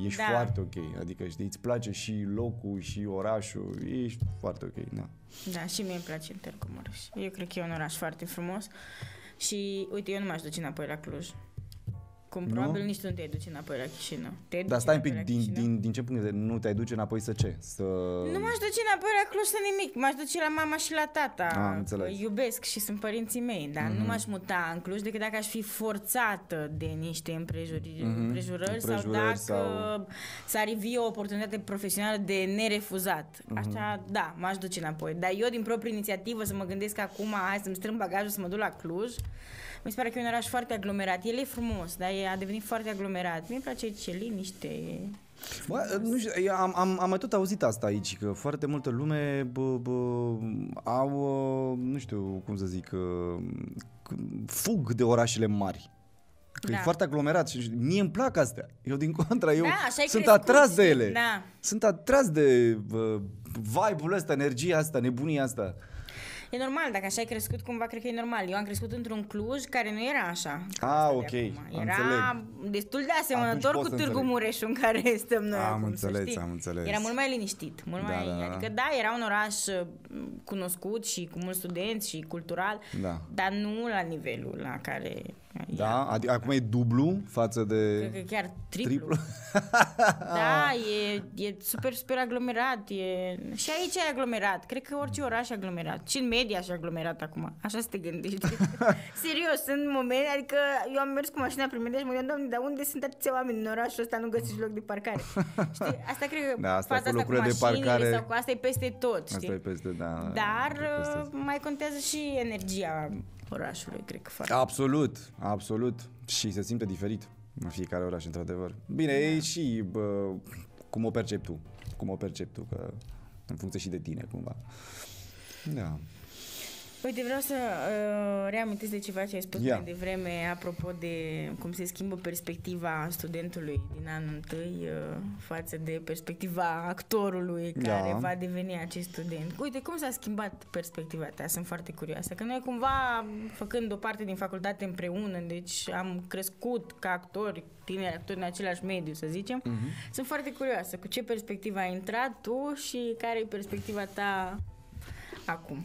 ești Da. foarte ok, adică știi, îți place și locul și orașul, ești foarte ok, da. Da, și mie îmi place Târgu Mureș. Eu cred că e un oraș foarte frumos și, uite, eu nu m-aș duce înapoi la Cluj. Cum probabil nici tu nu te duci înapoi la Chișinău. Te duci Dar stai un înapoi pic, la din, Chișinău? din, din ce punct de vedere nu te-ai duce înapoi să ce? Să... Nu m-aș duce înapoi la Cluj să nimic, m-aș duce la mama și la tata. Am înțeles. Mhm. Îi iubesc și sunt părinții mei, dar nu m-aș muta în Cluj decât dacă aș fi forțată de niște împrejuri, împrejurări, sau Mhm. Împrejurări dacă sau- s-ar ivi o oportunitate profesională de nerefuzat. Mhm. Așa, da, m-aș duce înapoi. Dar eu, din proprie inițiativă, să mă gândesc acum, hai să-mi strâng bagajul să mă duc la Cluj, mi se pare că e un oraș foarte aglomerat. El e frumos, dar e, a devenit foarte aglomerat. Mie îmi place aici, e liniște, e... Bă, nu știu, eu am, am, am mai tot auzit asta aici, că foarte multă lume bă, bă, au, uh, nu știu cum să zic, uh, fug de orașele mari. Că Da. e foarte aglomerat și mie îmi plac astea. Eu din contra, eu Da, așa ai sunt crescut, atras de știi? ele. Da. Sunt atras de uh, vibe-ul ăsta, energia asta, nebunia asta. E normal, dacă așa ai crescut, cumva cred că e normal. Eu am crescut într-un Cluj care nu era așa. ca Ah, asta de ok, acum. am Era înțeleg. destul de asemănător pot cu să Târgu înțeleg. Mureș în care stăm noi Am acum, să înțeles, știi. am înțeles. Era mult mai liniștit, mult Da, mai... da, da. Adică da, era un oraș uh, cunoscut și cu mulți studenți și cultural, Da. dar nu la nivelul la care... Da? Adică acum e dublu față de... Cred că chiar triplu. Triplu? Da, e, e super, super aglomerat. E... Și aici e aglomerat. Cred că orice oraș e aglomerat. Și în media și aglomerat acum. Așa să te gândești. Serios, sunt momente, adică eu am mers cu mașina prin media și mă gândeam, doamne, dar unde sunt atâția oameni în orașul ăsta, nu găsești loc de parcare. Știi? Asta cred că Da, asta faza cu asta cu locurile de mașinile parcare- sau cu asta e peste tot, știi? Asta e peste, da. Dar e peste uh, mai contează și energia orașului, cred că foarte. Absolut, absolut. Și se simte diferit în fiecare oraș, într-adevăr. Bine, e și bă, cum o percepi tu. Cum o percepi tu, că în funcție și de tine, cumva. Da. Uite, vreau să uh, reamintesc de ceva ce ai spus Ia. mai devreme apropo de cum se schimbă perspectiva studentului din anul întâi uh, față de perspectiva actorului care Da. va deveni acest student. Uite, cum s-a schimbat perspectiva ta? Sunt foarte curioasă. Că noi cumva, făcând o parte din facultate împreună, deci am crescut ca actori, tineri actori în același mediu, să zicem, Mhm. sunt foarte curioasă cu ce perspectivă ai intrat tu și care e perspectiva ta acum.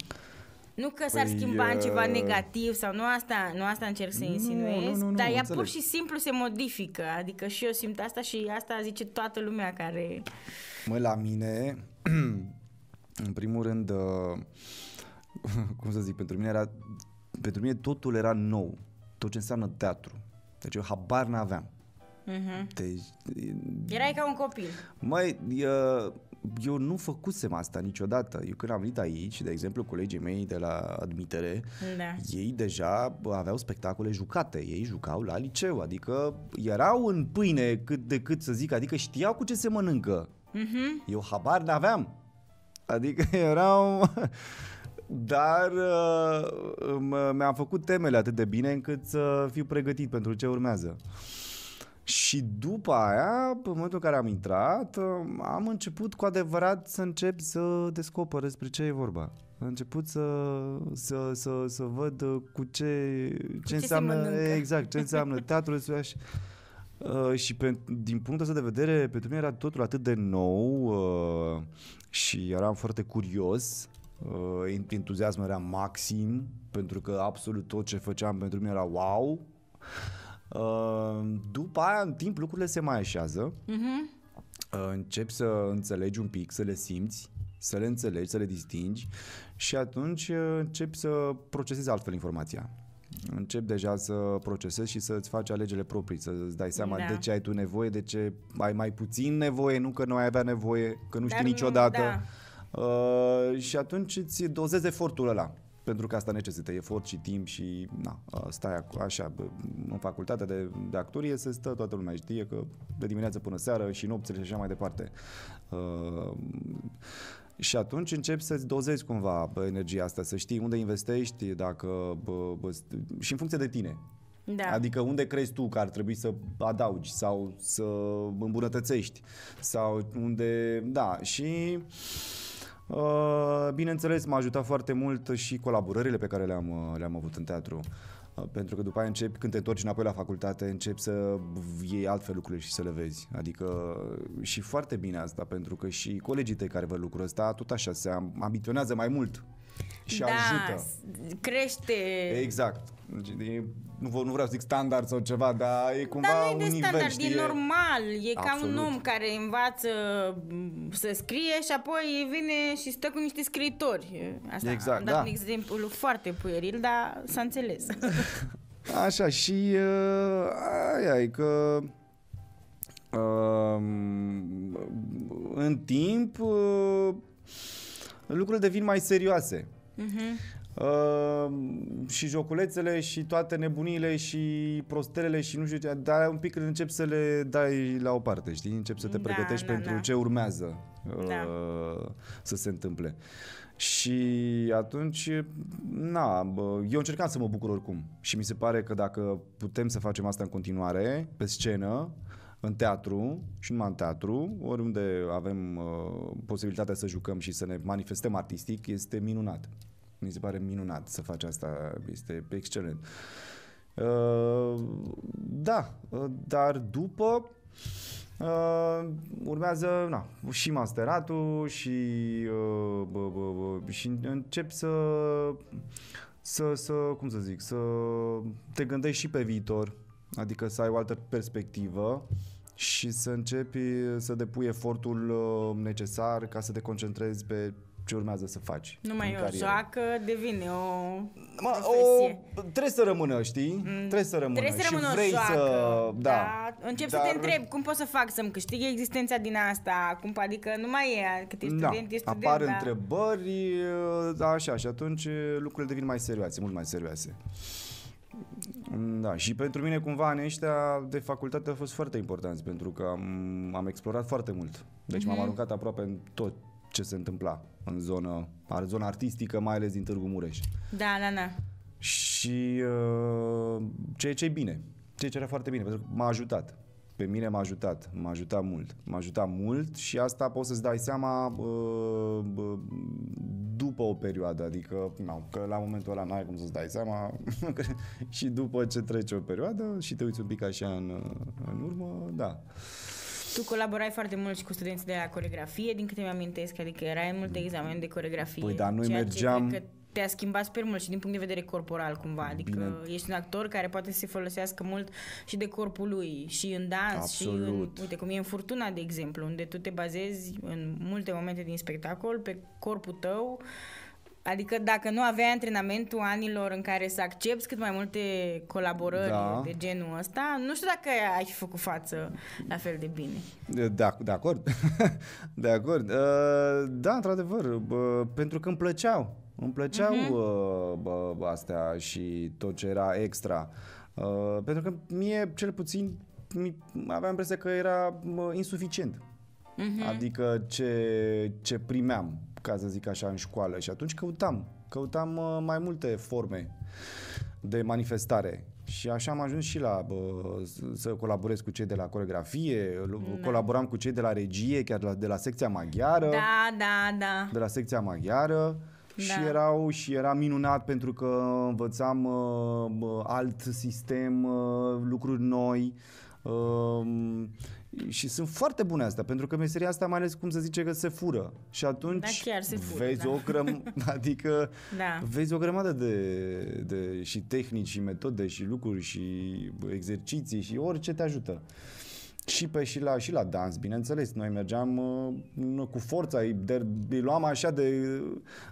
Nu că s-ar Păi, schimba în ceva uh, negativ sau nu asta, nu asta încerc să Nu, insinuez, nu, nu, nu, dar ea înțeleg. pur și simplu se modifică. Adică și eu simt asta și asta zice toată lumea care... Mă, la mine, în primul rând, uh, cum să zic, pentru mine era, pentru mine totul era nou. Tot ce înseamnă teatru. Deci eu habar n-aveam. Uh-huh. Deci, Erai ca un copil. Măi, eu, eu nu făcusem asta niciodată. Eu când am venit aici, de exemplu, colegii mei de la admitere, Da. ei deja bă, aveau spectacole jucate, ei jucau la liceu, adică erau în pâine cât de cât să zic, adică știau cu ce se mănâncă. Uh-huh. Eu habar n-aveam. Adică erau... Dar uh, mă- mi-am făcut temele atât de bine încât să fiu pregătit pentru ce urmează. Și după aia, în momentul în care am intrat, uh, am început cu adevărat să încep să descoper despre ce e vorba. Am început să, să, să, să văd uh, cu ce, ce, se înseamnă mănâncă. exact, ce înseamnă teatrul și Uh, și pe, din punctul ăsta de vedere, pentru mine era totul atât de nou uh, și eram foarte curios. Uh, entuziasmul era maxim, pentru că absolut tot ce făceam pentru mine era wow. Uh, după aia, în timp, lucrurile se mai așează. Uh-huh. Uh, începi să înțelegi un pic, să le simți, să le înțelegi, să le distingi și atunci uh, începi să procesezi altfel informația. Începi deja să procesezi și să-ți faci alegerile proprii, să-ți dai seama Da. de ce ai tu nevoie, de ce ai mai puțin nevoie, nu că nu ai avea nevoie, că nu Dar știi nu- niciodată. da. Uh, și atunci îți dozezi efortul ăla. Pentru că asta necesită efort și timp și na, uh, stai acu- așa, bă, în facultatea de, de actorie se stă, toată lumea știe că de dimineață până seară și nopțile și așa mai departe. Uh, și atunci începi să-ți dozezi cumva bă, energia asta, să știi unde investești, dacă, bă, bă, st- și în funcție de tine. Da. Adică unde crezi tu că ar trebui să adaugi sau să îmbunătățești sau unde, da, și uh, bineînțeles m-a ajutat foarte mult și colaborările pe care le-am, uh, le-am avut în teatru. Uh, Pentru că după aia începi, când te întorci înapoi la facultate, începi să iei altfel lucrurile și să le vezi. Adică și foarte bine asta, pentru că și colegii tăi care văd lucrul ăsta, tot așa se am- ambiționează mai mult și da, ajută. s- crește... Exact. Deci e nu, v- nu vreau să zic standard sau ceva, dar e cumva Dar nu e un de nivel, standard, știi? e normal. E ca un Absolut. om care învață m, să scrie și apoi vine și stă cu niște scriitori. Asta Exact, am dat da. un exemplu foarte pueril, dar s-a înțeles. Așa, și uh, aia e că uh, în timp uh, lucrurile devin mai serioase. Mhm. Uh, și joculețele și toate nebunile și prostelele și nu știu ce, dar un pic încep să le dai la o parte, știi? Încep să te Da, pregătești da, pentru da. ce urmează uh, Da. să se întâmple. Și atunci, na, bă, eu încercam să mă bucur oricum. Și mi se pare că dacă putem să facem asta în continuare, pe scenă, în teatru și numai în teatru, oriunde avem uh, posibilitatea să jucăm și să ne manifestăm artistic, este minunat. Mi se pare minunat să faci asta, este excelent. Uh, da, uh, dar după uh, urmează na, și masteratul și, uh, bă, bă, bă, și încep să, să, să, cum să zic, să te gândești și pe viitor, adică să ai o altă perspectivă și să începi să depui efortul uh, necesar ca să te concentrezi pe ce urmează să faci. Nu mai în e o carieră. joacă, devine o Mă, profesie. o, trebuie să rămână, știi? trebuie să rămână. Trebuie să și rămână vrei o joacă, să... Da. dar încep să Dar- te întrebi cum pot să fac să-mi câștig existența din asta, cum, adică nu mai e, cât ești Da, student, ești student, apar da. întrebări, da, așa, și atunci lucrurile devin mai serioase, mult mai serioase. Da, și pentru mine cumva anii ăștia de facultate au fost foarte importanți pentru că am, am explorat foarte mult. Deci m-am aruncat aproape în tot ce se întâmpla în zona, în zona artistică, mai ales din Târgu Mureș. Da, da, da. Și uh, ceea ce e bine, ceea ce era foarte bine, pentru că m-a ajutat. Pe mine m-a ajutat, m-a ajutat mult. M-a ajutat mult și asta poți să-ți dai seama uh, uh, după o perioadă, adică nu, că la momentul ăla n-ai cum să-ți dai seama că și după ce trece o perioadă și te uiți un pic așa în, în urmă, da. Tu colaborai foarte mult și cu studenții de la coregrafie, din câte mi-amintesc, adică erai în multe examene de coregrafie. Păi, dar noi ceea mergeam- Ce cred că te-a schimbat super mult și din punct de vedere corporal cumva, adică Bine. ești un actor care poate să se folosească mult și de corpul lui și în dans și în, Absolut. uite cum e în Furtuna de exemplu, unde tu te bazezi în multe momente din spectacol pe corpul tău Adică dacă nu aveai antrenamentul anilor în care să accepti cât mai multe colaborări Da. de genul ăsta, nu știu dacă ai fi făcut față la fel de bine. De, de acord. de acord. Uh, da, într-adevăr, bă, pentru că îmi plăceau. Îmi plăceau Mhm. uh, bă, bă, astea și tot ce era extra. Uh, pentru că mie, cel puțin, mi, aveam impresia că era bă, insuficient. Mhm. Adică ce, ce primeam, ca să zic așa, în școală. Și atunci căutam. Căutam uh, mai multe forme de manifestare. Și așa am ajuns și la bă, s- să colaborez cu cei de la coregrafie, da. colaboram cu cei de la regie, chiar la, de la secția maghiară Da, da, da. de la secția maghiară Da. și erau și era minunat pentru că învățam uh, bă, alt sistem, uh, lucruri noi. Uh, și sunt foarte bune astea, pentru că meseria asta mai ales cum se zice că se fură. Și atunci Da, chiar se fură, vezi da. o grăm, adică Da. vezi o grămadă de, de și tehnici și metode și lucruri și exerciții și orice te ajută. Și pe și la, și la dans, bineînțeles. Noi mergeam uh, nu, cu forța, îi, de, îi luam așa de,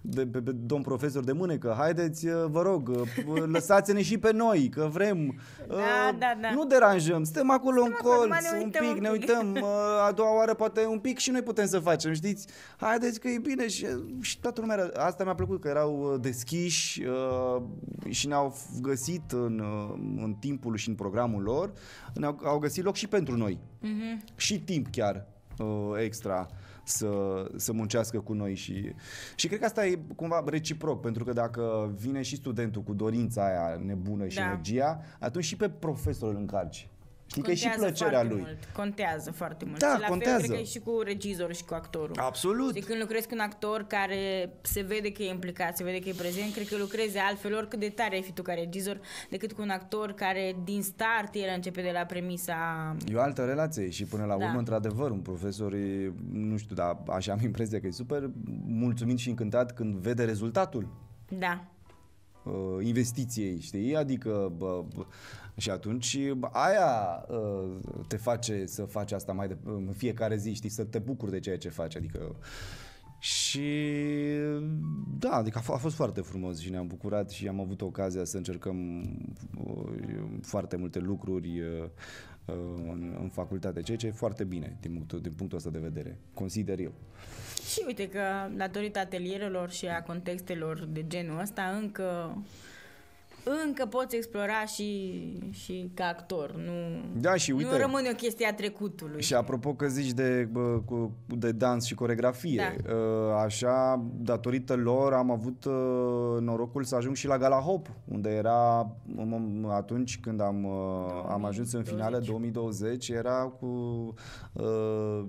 de, de, de domn profesor de mână, că haideți, uh, vă rog, uh, lăsați-ne și pe noi, că vrem. Da, Uh, da, da. Nu deranjăm, stăm acolo în acolo, colț, numai ne un uităm pic, un ne pic. uităm, uh, a doua oară poate un pic și noi putem să facem, știți? Haideți că e bine și, și toată lumea, era, asta mi-a plăcut, că erau uh, deschiși uh, și ne-au f- găsit în, uh, în timpul și în programul lor, ne-au au găsit loc și pentru noi. Mhm. Și timp chiar uh, extra să, să muncească cu noi și, și cred că asta e cumva reciproc, pentru că dacă vine și studentul cu dorința aia nebună și Da. energia, atunci și pe profesor îl încarci. Știi că e și Contează plăcerea foarte lui. Mult. Contează foarte mult. Da, și la fel contează. cred că e și cu regizorul și cu actorul. Absolut. Știi, când lucrezi cu un actor care se vede că e implicat, se vede că e prezent, cred că lucrezi altfel, oricât de tare ai fi tu ca regizor, decât cu un actor care din start el începe de la premisa... E o altă relație și până la Da. urmă, într-adevăr, un profesor e, nu știu, dar așa am impresia că e super mulțumit și încântat când vede rezultatul. Da. Uh, investiției, știi? Adică bă, bă, și atunci bă, aia uh, te face să faci asta mai de, în fiecare zi, știi, să te bucuri de ceea ce faci, adică și da, adică a, f- a fost foarte frumos și ne-am bucurat și am avut ocazia să încercăm uh, foarte multe lucruri uh, uh, în, în facultate, ceea ce e foarte bine din punctul, din punctul ăsta de vedere, consider eu. Și uite că datorită atelierelor și a contextelor de genul ăsta încă încă poți explora și, și ca actor, nu, Da, și uite- nu rămâne o chestie a trecutului. Și apropo că zici de, bă, cu- de dans și coregrafie, Da. uh, așa, datorită lor am avut uh, norocul să ajung și la Gala Hop, unde era m- atunci când am, uh, am ajuns în finală 2020, era cu uh,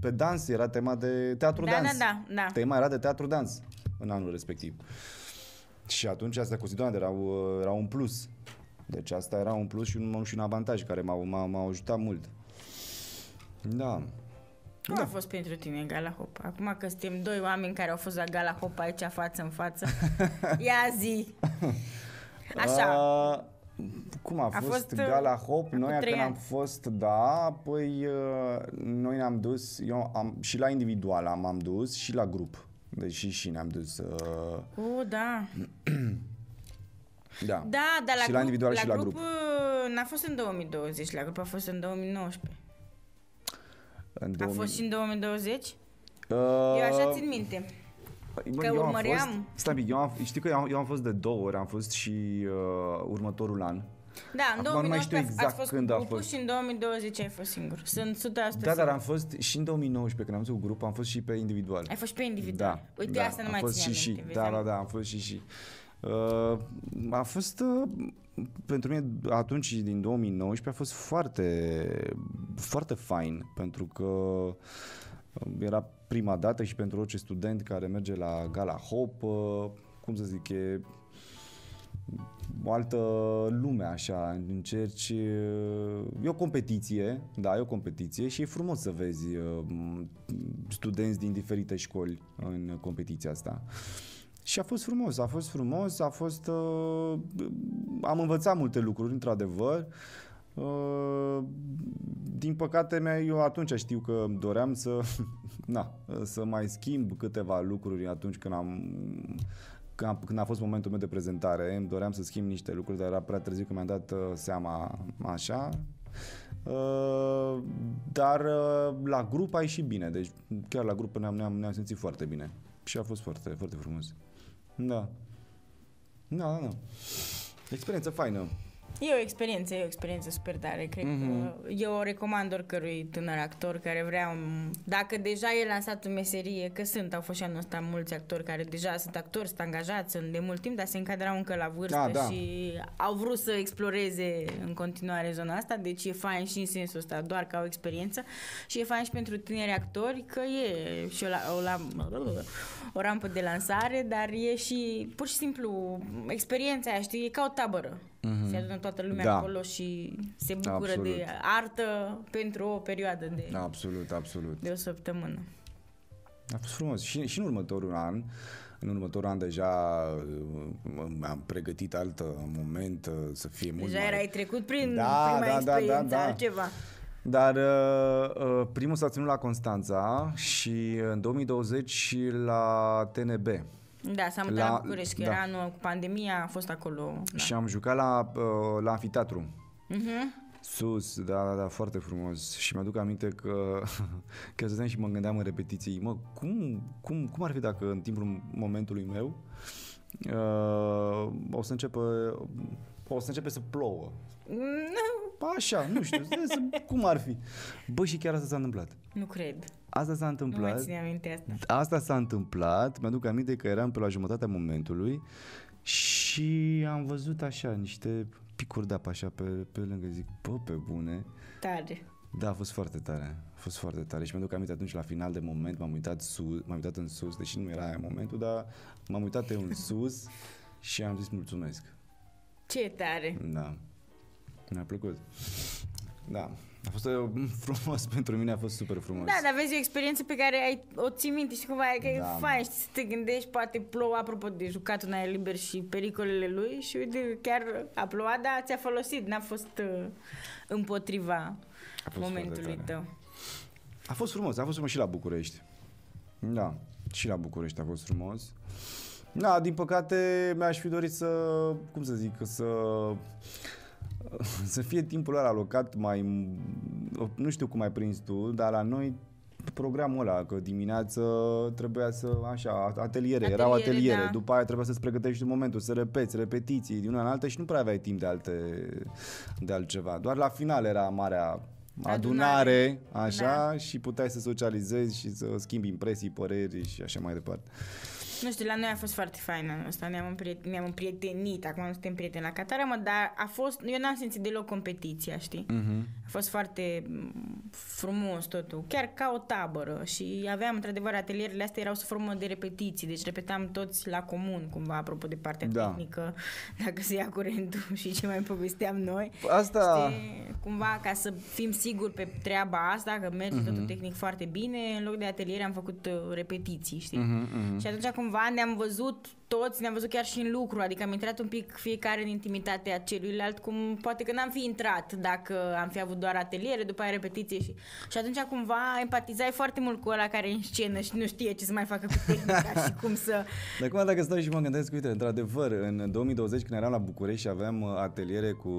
pe dans, era tema de teatru Da, dans. da, da, da. Tema era de teatru dans în anul respectiv. Și atunci asta cu situația era, uh, era un plus. Deci asta era un plus și un, și un avantaj care m-a, m-a, m-a ajutat mult. Da. Cum a fost pentru tine Gala Hop? Acum că suntem doi oameni care au fost la Gala Hop aici față în față. Ia zi! Așa, A, cum a, A fost, fost, uh, Gala Hop? acum Noi trei când am ani. fost, da, păi uh, noi ne-am dus, eu am, și la individual am, am dus și la grup. Deci și, și ne-am dus. Uh, uh, da. da. Da, dar la, și grup, la individual și la grup, grup. uh, n-a fost în 2020, la grup a fost în 2019. În A 2000. fost și în 2020? Uh, Eu așa țin minte. Păi, bă, Că eu am urmăream. Fost, stai, un pic, eu am, știi că eu am, eu am fost de două ori, am fost și uh, următorul an. Da, în Acum nu mai 2019 știu ați exact fost când cu a grupul fost. și în 2020 ai fost singur. Sunt 100% Da, sigur. dar am fost și în 2019, când am fost cu grup, am fost și pe individual. Ai fost și pe individual. Da, Uite, da, asta nu am mai fost țineam și minte, și. vezi, Da, am- da, da, am fost și și. Uh, a fost uh, pentru mine atunci din 2019 a fost foarte foarte fain pentru că uh, era prima dată și pentru orice student care merge la Gala Hop, uh, cum să zic, e o altă lume așa, încerci, uh, e o competiție, da, e o competiție și e frumos să vezi uh, studenți din diferite școli în competiția asta. Și a fost frumos, a fost frumos, a fost... Uh, am învățat multe lucruri, într-adevăr. Uh, din păcate mea, eu atunci știu că doream să, na, să mai schimb câteva lucruri atunci când am, când, am, când a fost momentul meu de prezentare. Îmi doream să schimb niște lucruri, dar era prea târziu că mi-am dat uh, seama așa. Uh, dar uh, la grup a ieșit bine, deci chiar la grup ne-am, ne-am, ne-am simțit foarte bine și a fost foarte, foarte frumos. Da. Da, da, da. Experiență faină. E o experiență, e o experiență super tare. Cred Mhm. că eu o recomand oricărui tânăr actor care vrea un... Dacă deja e lansat în meserie, că sunt, au fost și anul ăsta mulți actori care deja sunt actori, sunt angajați, sunt de mult timp, dar se încadrau încă la vârstă Da, da. și au vrut să exploreze în continuare zona asta, deci e fain și în sensul ăsta, doar ca o experiență și e fain și pentru tineri actori că e și o, la, o, la, o rampă de lansare, dar e și pur și simplu experiența aia, știi, e ca o tabără. Mm-hmm. Se adună toată lumea Da. acolo și se bucură Absolut. de artă pentru o perioadă de, Absolut, absolut. de o săptămână. A fost frumos. Și, și în următorul an, în următorul an deja uh, am pregătit alt uh, moment uh, să fie mult Deja mai... erai trecut prin Da, prima da, da, experiență, da, da. altceva. Dar uh, uh, primul s-a ținut la Constanța și în 2020 și la TNB. Da, s-a mutat La- la București, că da. era anul cu pandemia, a fost acolo. Da. Și am jucat la, uh, la amfiteatru. Mhm. Sus, da, da, da, foarte frumos. Și mi-aduc aminte că chiar stăteam și mă gândeam în repetiții, mă, cum, cum, cum ar fi dacă în timpul momentului meu uh, o să începe o să începe să plouă. Nu, Așa, nu știu, să, cum ar fi? Bă, și chiar asta s-a întâmplat. nu cred. Asta s-a Nu mai întâmplat. ține aminte asta. Asta s-a întâmplat, mi-aduc aminte că eram pe la jumătatea momentului și am văzut așa niște picuri de apă așa pe, pe lângă, zic, bă, pe bune. Tare. Da, a fost foarte tare. A fost foarte tare și mi-aduc aminte atunci la final de moment m-am uitat sus, m-am uitat în sus, deși nu era aia momentul, dar m-am uitat eu în sus și am zis mulțumesc. Ce tare. Da. Mi-a plăcut. Da. A fost uh, frumos pentru mine, a fost super frumos. Da, dar vezi o experiență pe care ai, o ții minte și cumva că e Da. fain, știi, să te gândești, poate plouă, apropo de jucatul în aer liber și pericolele lui și uite, chiar a plouat, dar ți-a folosit, n-a fost uh, împotriva A fost momentului foarte tare. tău. A fost frumos, a fost frumos și la București. Da, și la București a fost frumos. Da, din păcate mi-aș fi dorit să, cum să zic, să să fie timpul ăla alocat mai, nu știu cum ai prins tu, dar la noi programul ăla, că dimineață trebuia să, așa, ateliere, erau Ateliere, ateliere, da. după aia trebuia să-ți pregătești un momentul, să repeți, repetiții din una în alta și nu prea aveai timp de, alte, de altceva. Doar la final era marea adunare, așa, Da. și puteai să socializezi și să schimbi impresii, păreri și așa mai departe. Nu știu, la noi a fost foarte fain anul ăsta, ne-am, împriet- ne-am împrietenit, acum nu suntem prieteni la Catarama, dar a fost, eu n-am simțit deloc competiția, știi? Mhm. A fost foarte mm, frumos totul, chiar ca o tabără și aveam într-adevăr atelierele astea erau sub formă de repetiții, deci repetam toți la comun cumva apropo de partea Da. tehnică, dacă se ia curentul și ce mai povesteam noi. Asta... Știi, cumva ca să fim siguri pe treaba asta, că merge Mhm. totul tehnic foarte bine, în loc de ateliere am făcut uh, repetiții, știi? Mhm, mhm. Și atunci cumva ne-am văzut toți, ne-am văzut chiar și în lucru, adică am intrat un pic fiecare în intimitatea celuilalt, cum poate că n-am fi intrat dacă am fi avut doar ateliere, după aia repetiție și, și atunci cumva empatizai foarte mult cu ăla care e în scenă și nu știe ce să mai facă cu tehnica și cum să... De acum dacă stau și mă gândesc, uite, într-adevăr, în 2020 când eram la București și aveam uh, ateliere cu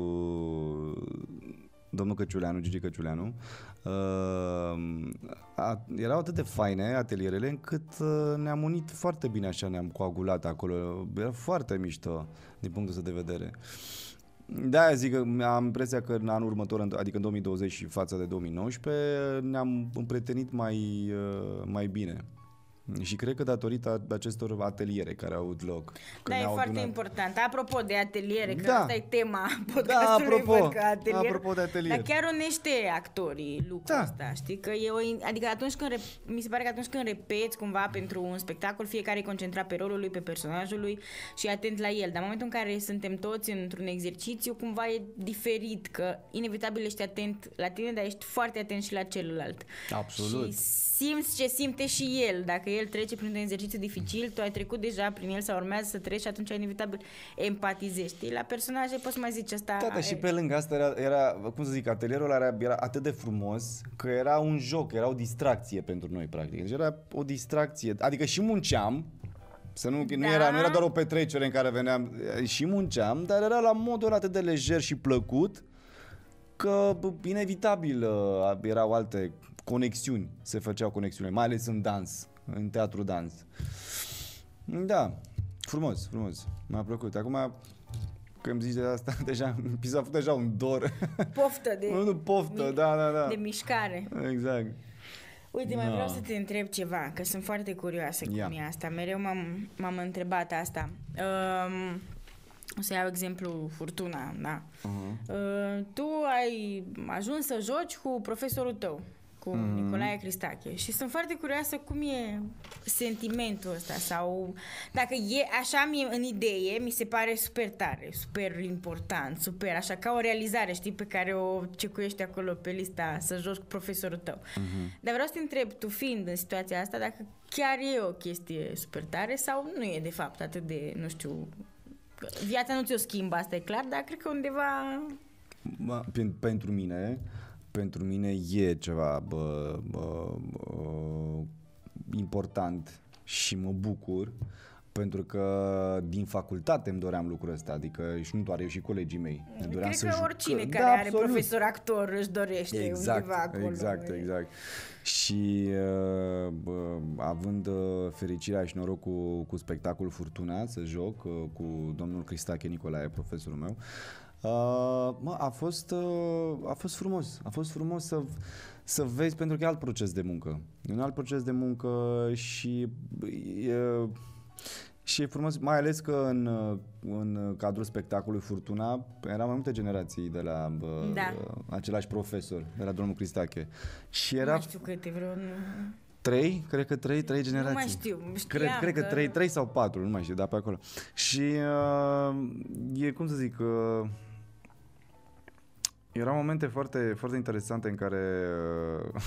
domnul Căciuleanu, Gigi Căciuleanu, uh, a, erau atât de faine atelierele încât uh, ne-am unit foarte bine așa, ne-am coagulat acolo. Era foarte mișto din punctul ăsta de vedere. Da, zic că am impresia că în anul următor, în- adică în 2020 și față de 2019, ne-am împrietenit mai, uh, mai bine. Și cred că datorită acestor ateliere care au avut loc. că Da, e ne-au foarte adunat. important. Apropo de ateliere, că Da. asta e tema podcastului, apropo, văd că atelier, apropo de atelier. Dar chiar unește actorii lucrul Da. ăsta, știi? Că e o, in- adică atunci când, rep- mi se pare că atunci când repeți cumva pentru un spectacol, fiecare e concentrat pe rolul lui, pe personajul lui și e atent la el. Dar în momentul în care suntem toți într-un exercițiu, cumva e diferit, că inevitabil ești atent la tine, dar ești foarte atent și la celălalt. Absolut. Și simți ce simte și el. Dacă el trece printr-un exercițiu dificil, tu ai trecut deja prin el sau urmează să treci și atunci inevitabil empatizezi. Știi? La personaje poți să mai zici asta. Da, dar și pe lângă asta era, era, cum să zic, atelierul ăla era, era atât de frumos că era un joc, era o distracție pentru noi, practic. Deci era o distracție, adică și munceam, să nu, nu, Da. era, nu era doar o petrecere în care veneam, și munceam, dar era la modul ăla atât de lejer și plăcut că bă, inevitabil uh, erau alte conexiuni, se făceau conexiuni, mai ales în dans, în teatru dans. Da, frumos, frumos, mi-a plăcut. Acum că îmi zici de asta, deja, mi s-a făcut deja un dor. Poftă de, nu, poftă, mic- da, da, da. de mișcare. Exact. Uite, mai Da. vreau să te întreb ceva, că sunt foarte curioasă Ia. cum e asta. Mereu m-am, m-am întrebat asta. Um, o să iau exemplu Furtuna, da. Uh-huh. Uh, tu ai ajuns să joci cu profesorul tău, cu Mhm. mm-hmm. Nicolae Cristache și sunt foarte curioasă cum e sentimentul ăsta sau dacă e așa mie în idee, mi se pare super tare, super important, super așa ca o realizare, știi, pe care o cecuiești acolo pe lista să joci cu profesorul tău. Mm-hmm. Dar vreau să te întreb, tu fiind în situația asta, dacă chiar e o chestie super tare sau nu e de fapt atât de, nu știu, viața nu ți-o schimbă, asta e clar, dar cred că undeva Bă, pen- pentru mine, pentru mine e ceva bă, bă, bă, important și mă bucur pentru că din facultate îmi doream lucrul ăsta, adică și nu doar eu și colegii mei. Ne doream Cred să că jucăm. oricine Da, care are absolut. profesor actor își dorește Exact, undeva acolo. exact, exact. Și uh, bă, având uh, fericirea și norocul cu spectacolul Furtuna să joc uh, cu domnul Cristache Nicolae, profesorul meu, uh, mă, a fost, uh, a fost frumos. A fost frumos să, să vezi, pentru că e alt proces de muncă. E un alt proces de muncă și e, și e frumos, mai ales că în, în cadrul spectacolului Furtuna erau mai multe generații de la bă, Da. același profesor, de la domnul Cristache. Și Nu era mai știu câte, vreo... trei, cred că trei, trei generații. mai știu, Cred, știam cred că că- trei, trei sau patru, nu mai știu, dar pe acolo. Și uh, e, cum să zic, uh, Erau momente foarte, foarte interesante în care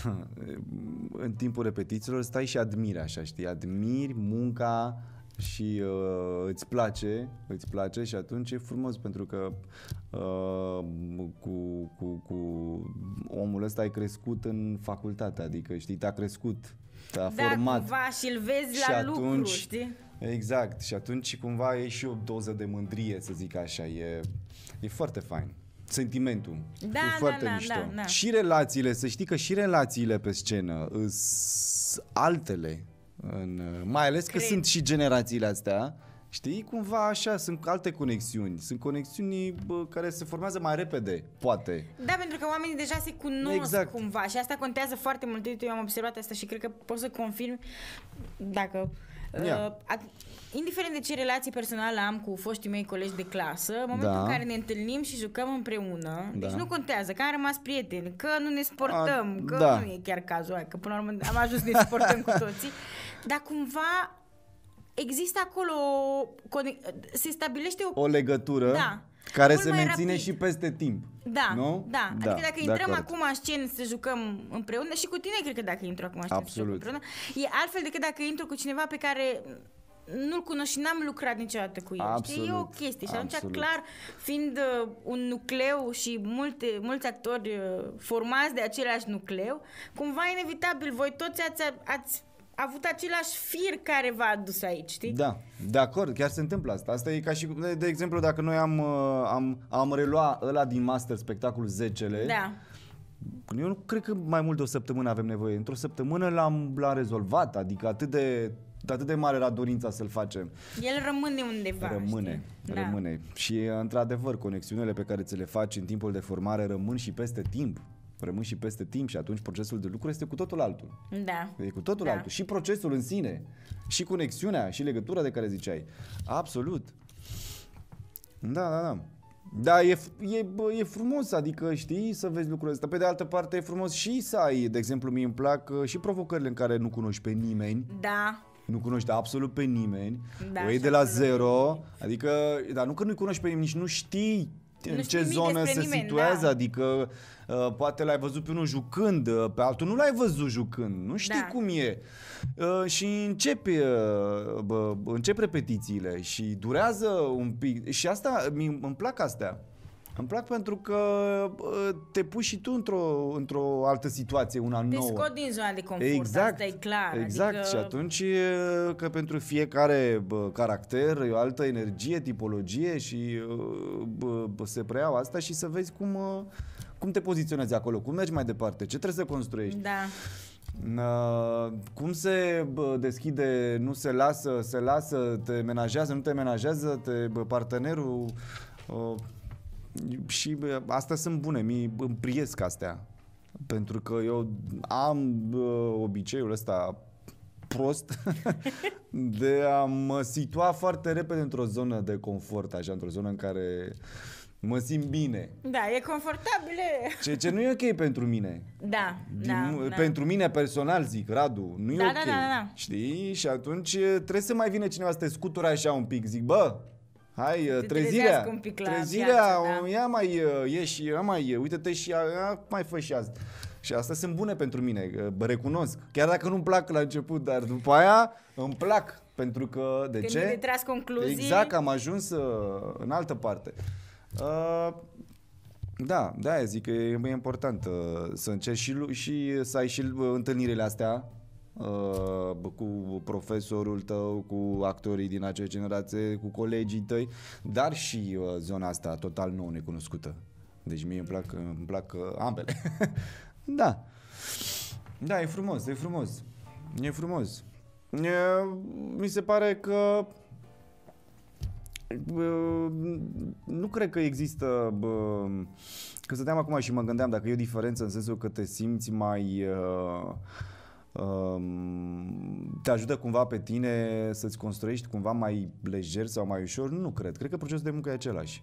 uh, în timpul repetițiilor stai și admiri așa, știi? Admiri munca și uh, îți place, îți place și atunci e frumos pentru că uh, cu, cu, cu omul ăsta ai crescut în facultate, adică știi, te-a crescut, te-a Da, format. cumva și îl vezi Și la lucru, atunci- știi? Exact, și atunci cumva e și o doză de mândrie, să zic așa, e, e foarte fain. Sentimentul. Da, e da, foarte da, mișto. da, da. Și relațiile, să știi că și relațiile pe scenă sunt altele. În, mai ales că Cred. sunt și generațiile astea. Știi, cumva așa, sunt alte conexiuni. Sunt conexiuni bă, care se formează mai repede, poate. Da, pentru că oamenii deja se cunosc Exact. cumva și asta contează foarte mult. Uite, eu am observat asta și cred că pot să confirm dacă... Ia. Uh, at- indiferent de ce relație personală am cu foștii mei colegi de clasă, în momentul Da. în care ne întâlnim și jucăm împreună, deci Da. nu contează, că am rămas prieteni, că nu ne suportăm, A, că da. nu e chiar cazul, hai, că până la urmă am ajuns să ne suportăm cu toții, dar cumva există acolo, o cone- se stabilește o O legătură Da. care Mult se mai menține rapid. și peste timp. Da, nu? da. Adică dacă de intrăm acord. acum în scenă să jucăm împreună și cu tine cred că dacă intru acum în scenă să jucăm Absolut. împreună, e altfel decât dacă intru cu cineva pe care nu-l cunosc și n-am lucrat niciodată cu el. Știi? E o Absolut, chestie. Și atunci, absolut. clar, fiind uh, un nucleu și multe, mulți actori uh, formați de același nucleu, cumva inevitabil voi toți ați, ați avut același fir care v-a adus aici, știi? Da, de acord, chiar se întâmplă asta. Asta e ca și, de, de exemplu, dacă noi am, uh, am, am reluat ăla din master spectacolul 10-le, Da. eu nu cred că mai mult de o săptămână avem nevoie. Într-o săptămână l-am, l-am rezolvat, adică atât de, atât de mare era dorința să-l facem. El rămâne undeva, rămâne, știi? rămâne. Și, într-adevăr, conexiunile pe care ți le faci în timpul de formare rămân și peste timp. Rămân și peste timp și atunci procesul de lucru este cu totul altul. Da. E cu totul Da. altul. Și procesul în sine, și conexiunea, și legătura de care ziceai. Absolut. Da, da, da. Da, e, e, bă, e frumos, adică știi să vezi lucrurile astea. Pe de altă parte e frumos și să ai, de exemplu, mie îmi plac uh, și provocările în care nu cunoști pe nimeni, Da. Nu cunoști absolut pe nimeni, Da, o iei și de la acolo zero, adică, dar nu că nu-i cunoști pe nimeni, nici nu știi în știi ce nimic zonă despre se nimeni, situează, da. adică uh, poate l-ai văzut pe unul jucând, uh, pe altul nu l-ai văzut jucând, nu știi Da. cum e. Uh, și începi, uh, bă, încep repetițiile și durează un pic și asta, mi- îmi plac astea. Îmi plac pentru că uh, te pui și tu într-o, într-o altă situație, una Te nouă. scot din zona de confort, Exact, asta e clar. Exact, adică... și atunci e că pentru fiecare bă, caracter e o altă energie, tipologie și bă, bă, se preiau asta și să vezi cum, uh, cum te poziționezi acolo, cum mergi mai departe, ce trebuie să construiești. Da. Uh, cum se bă, deschide, nu se lasă, se lasă, te menajează, nu te menajează, te, bă, partenerul uh, și bă, astea sunt bune, mi îmi priesc astea. Pentru că eu am bă, obiceiul ăsta prost de a mă situa foarte repede într-o zonă de confort, așa, într-o zonă în care mă simt bine. Da, e confortabilă. Ceea ce nu e ok pentru mine. Da, Din, da, da. Pentru mine personal zic, Radu, nu e Da, ok. da, da, da. Știi? Și atunci e, trebuie să mai vină cineva să te scuture așa un pic. Zic, bă, hai, e, trezirea, trezească un pic la trezirea, viață, da. ia mai e, ieși, ia mai e, uite-te și ia, ia, mai fă și asta. Și astea sunt bune pentru mine, e, bă, recunosc. Chiar dacă nu-mi plac la început, dar după aia îmi plac. Pentru că, de Când ce? de tras concluzii. Exact, am ajuns uh, în altă parte. Uh, da, da, zic că e, e important uh, să încerci și, lu- și să ai și uh, întâlnirile astea uh, cu profesorul tău, cu actorii din acea generație, cu colegii tăi, dar și uh, zona asta total nou necunoscută. Deci mie îmi plac, îmi plac uh, ambele. da. Da, e frumos, e frumos. E frumos. E, mi se pare că Bă, nu cred că există bă, că stăteam acum și mă gândeam dacă e o diferență în sensul că te simți mai uh, um, te ajută cumva pe tine să-ți construiești cumva mai lejer sau mai ușor? Nu cred. Cred că procesul de muncă e același.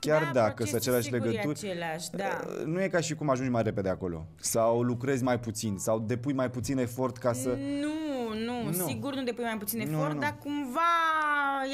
Chiar da, dacă procesul sunt aceleași sigur e legături, Același, da. uh, nu e ca și cum ajungi mai repede acolo. Sau lucrezi mai puțin, sau depui mai puțin efort ca să... Nu, nu, Nu. sigur nu depui mai puțin Nu, efort, nu. dar cumva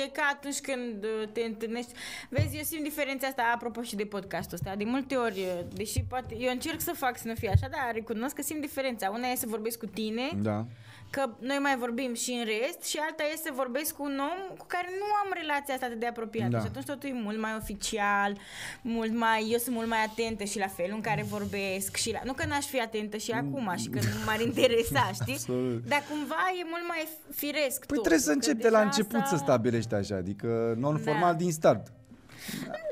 e ca atunci când uh, te întâlnești. Vezi, eu simt diferența asta, apropo și de podcastul ăsta. De multe ori, uh, deși poate, eu încerc să fac să nu fie așa, dar recunosc că simt diferența. Una e să vorbesc cu tine, Da. Că noi mai vorbim și în rest și alta e să vorbesc cu un om cu care nu am relația asta atât de apropiată Da. și atunci totul e mult mai oficial, mult mai, eu sunt mult mai atentă și la felul în care vorbesc și la, nu că n-aș fi atentă și acum și că nu m-ar interesa, știi? Absolut. Dar cumva e mult mai firesc Păi totul, trebuie să că începi de la deja început să s-a- stabilești așa, adică non-formal Da. din start.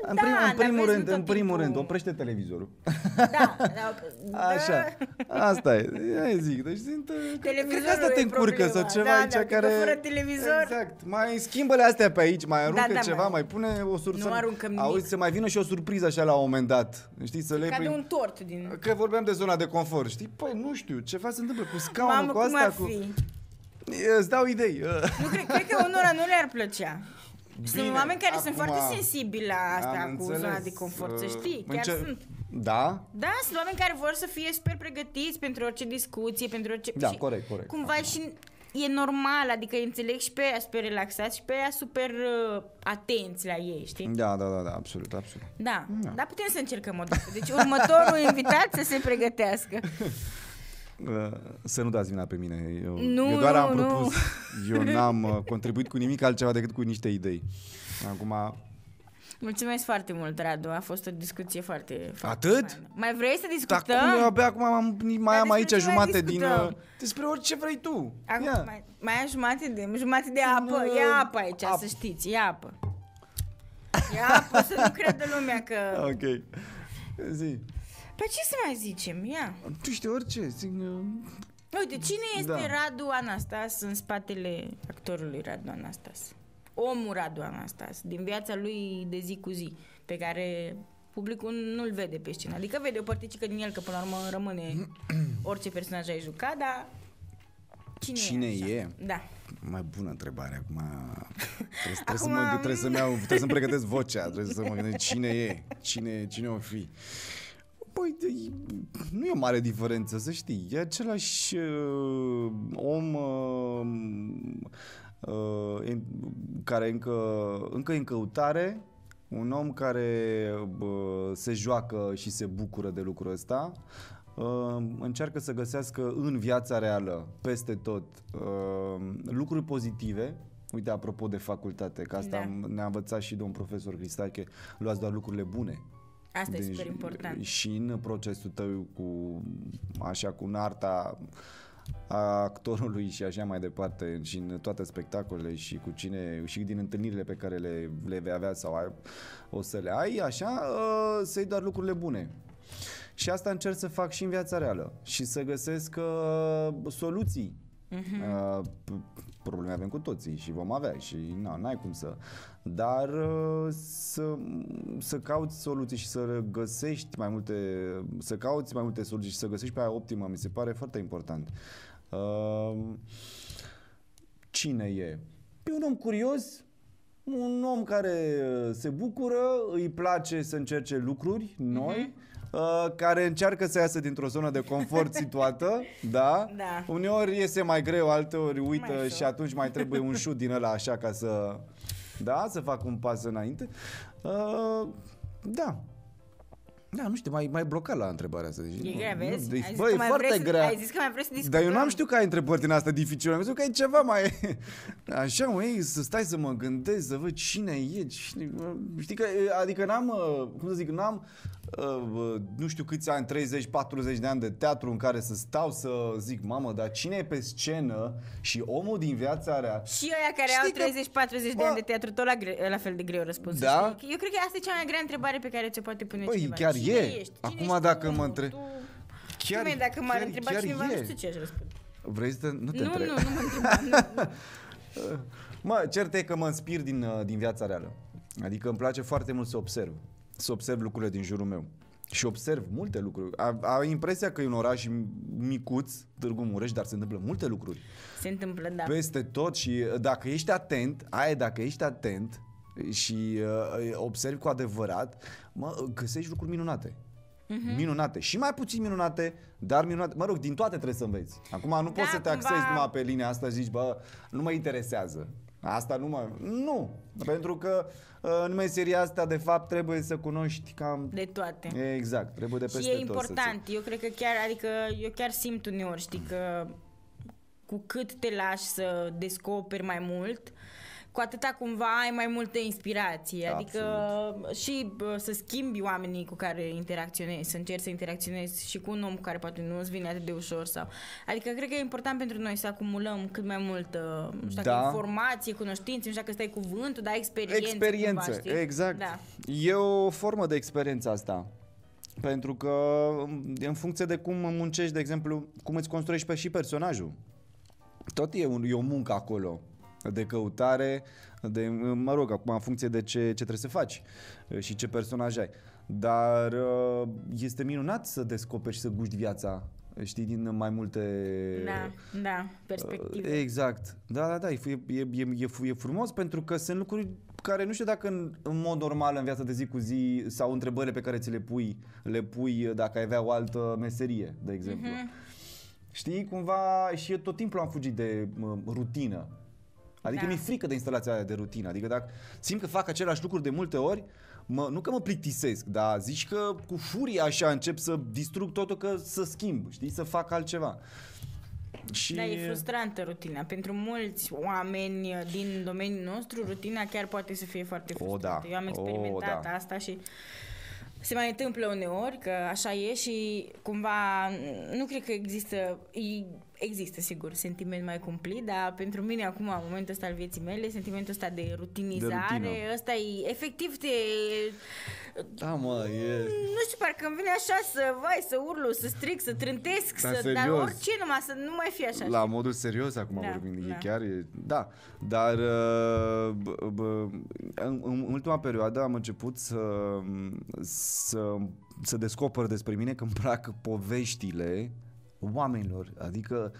În, Da, prim, în dar primul vezi, rând, nu în tot primul timpul- rând, oprește televizorul. Da, da, Așa, asta e, aia zic, deci sunt, Televizorul cred că asta te e încurcă problema. sau ceva Da, aici da, că care... fără televizor- Exact, mai schimbă-le astea pe aici, mai aruncă da, ceva, mai- mai pune o sursă. Nu aruncăm nimic. Auzi, să mai vină și o surpriză așa la un moment dat, știi, să le iei Ca de prin... un tort din... Că vorbeam de zona de confort, știi? Păi nu știu, ceva se întâmplă cu scaunul, Mamă, cu cum asta, ar cu... fi? Îți dau idei. Nu cred, cred că unora nu le-ar plăcea. Sunt Bine, oameni care sunt acum foarte sensibili la asta Am cu înțeles. zona de confort, să Uh, știi, chiar înce- sunt. Da? Da, sunt oameni care vor să fie super pregătiți pentru orice discuție, pentru orice... Da, și corect, corect. Cumva și e normal, adică îi înțeleg și pe aia super relaxați și pe aia super uh, atenți la ei, știi? Da, da, da, da, absolut, absolut. Da, dar putem să încercăm o dată. Deci următorul invitat să se pregătească. Uh, Să nu dați vina pe mine. Eu, Nu, eu doar am nu, nu. propus. Eu n-am uh, contribuit cu nimic altceva decât cu niște idei. Acum, Mulțumesc foarte mult, Radu. A fost o discuție foarte, foarte Atât? faină. Mai vrei să dar discutăm? cum eu abia acum am, mai Dar am aici despre ce mai jumate din... discutăm? uh, Despre orice vrei tu. Acum, Ia. mai, mai ai jumate de, jumate de apă. Nu, Ia apă aici, apă. să știți. Ia apă. Ia apă, să nu crede lumea că... Ok. Zi. Pe ce să mai zicem? Ia. Tu știi orice. Zic, uh, Uite, cine este Da. Radu Anastas în spatele actorului Radu Anastas? Omul Radu Anastas, din viața lui de zi cu zi, pe care publicul nu-l vede pe scenă. Adică vede o părticică din el, că până la urmă rămâne orice personaj ai jucat, dar cine, Cine e? așa? e? Da. Mai bună întrebare. Acum trebuie, trebuie, să Acum- mă, trebuie, să-mi iau, trebuie să-mi pregătesc vocea. Trebuie să mă gândesc cine e. Cine, cine o fi. Păi, de- nu e o mare diferență, să știi. E același uh, om uh, uh, în- care încă, încă e în căutare, un om care uh, se joacă și se bucură de lucrul ăsta, uh, încearcă să găsească în viața reală, peste tot, uh, lucruri pozitive. Uite, apropo de facultate, că asta Da. ne-a învățat și domn profesor Cristache, luați doar lucrurile bune. Asta e Deci, super important. Și în procesul tău cu, așa, cu arta a actorului și așa mai departe și în toate spectacolele și cu cine și din întâlnirile pe care le, le vei avea sau ai, o să le ai, așa, uh, să-i doar lucrurile bune. Și asta încerc să fac și în viața reală și să găsesc uh, soluții. Uh, p- probleme avem cu toții și vom avea și na, n-ai cum să... Dar uh, să, să cauți soluții și să găsești mai multe, să cauți mai multe soluții și să găsești pe aia optimă, mi se pare foarte important. Uh, cine e? E un om curios, un om care uh, se bucură, îi place să încerce lucruri noi, uh, care încearcă să iasă dintr-o zonă de confort situată, da? Da. Uneori iese mai greu, alteori uită Mai ușor. și atunci mai trebuie un șut din ăla așa ca să, da, să fac un pas înainte. Uh, da. Da, nu știu, mai, mai blocat la întrebarea asta. Deci, E nu- grea, nu- vezi? Deci, Ai zis băi, că e mai foarte vrei să- grea. Ai zis că mai vrei să discutăm. Dar eu n-am știut că ai întrebări din asta dificile. Am zis că e ceva mai... Așa, măi, să stai să mă gândesc, să văd cine e, cine... Știi că, adică n-am, uh, cum să zic, n-am, uh, nu știu câți ani, 30-40 de ani de teatru în care să stau să zic, mamă, dar cine e pe scenă și omul din viața rea... Și ăia care Știi au că- 30-40 de Bă, ani de teatru, tot la, gre- la fel de greu răspuns. Da? Eu cred că asta e cea mai grea întrebare pe care ți-o poate pune Băi, cineva. chiar Cine e. Ești? Acum Cine ești dacă tu? mă între- Tu... Chiar- Chiar, dacă m-ar chiar- întreba chiar cineva, e. nu știu ce aș răspunde. Vrei să te... Nu te Nu, întreb. nu, nu mă întreba. nu, nu. Mă, cert e că mă inspir din, uh, din viața reală. Adică îmi place foarte mult să observ. Să observ lucrurile din jurul meu. Și observ multe lucruri. Ai impresia că e un oraș micuț, Târgu Mureș, dar se întâmplă multe lucruri. Se întâmplă, da. Peste tot și uh, dacă ești atent, aia e, dacă ești atent și uh, observi cu adevărat, mă, găsești lucruri minunate. Mhm. Minunate. Și mai puțin minunate, dar minunate. Mă rog, din toate trebuie să înveți. Acum nu poți să te cumva- axezi numai pe linia asta și zici, bă, nu mă interesează. Asta nu mai... Nu! Pentru că uh, în meseria asta, de fapt, trebuie să cunoști cam... De toate. Exact, trebuie de peste Și e tot important. Să Eu cred că chiar, adică eu chiar simt uneori, știi, că cu cât te lași să descoperi mai mult, cu atâta cumva ai mai multă inspirație. Adică și bă, să schimbi oamenii cu care interacționezi, să încerci să interacționezi și cu un om cu care poate nu îți vine atât de ușor. sau. Adică cred că e important pentru noi să acumulăm cât mai multă nu știu, Da. dacă informație, cunoștințe, nu știu dacă stai cuvântul, dar experiență. Experiență, cumva, știi? exact. Da. E o formă de experiență asta. Pentru că în funcție de cum muncești, de exemplu, cum îți construiești pe și personajul. Tot e, un, e o muncă acolo de căutare, de, mă rog, acum în funcție de ce, ce trebuie să faci uh, și ce personaj ai. Dar uh, este minunat să descoperi și să guști viața, știi, din mai multe... Da, da, perspective. Exact. Da, da, da, e, e, e, e, e frumos pentru că sunt lucruri care nu știu dacă în, în mod normal în viața de zi cu zi sau întrebările pe care ți le pui, le pui dacă ai avea o altă meserie, de exemplu. Mhm. Știi, cumva și eu tot timpul am fugit de mă, rutină. Adică Da. mi-e frică de instalația aia de rutină. Adică dacă simt că fac același lucruri de multe ori, mă, nu că mă plictisesc, dar zici că cu furie așa încep să distrug totul, că să schimb, știi, să fac altceva. Și... Da, e frustrantă rutina. Pentru mulți oameni din domeniul nostru, rutina chiar poate să fie foarte O, frustrantă. da. Eu am O, experimentat da. asta și se mai întâmplă uneori că așa e și cumva nu cred că există e- există sigur sentiment mai cumplit, dar pentru mine acum în momentul ăsta al vieții mele, sentimentul ăsta de rutinizare, rutină. ăsta e efectiv te Da, mă, e... nu știu, parcă îmi vine așa să vai, să urlu, să strig, să trântesc, Dar să, dar serios? orice numai să nu mai fie așa. La modul serios acum Da, vorbim, da. e chiar e, da, dar uh, b, b, în, în ultima perioadă am început să, să, să descoper despre mine că îmi plac poveștile oamenilor, adică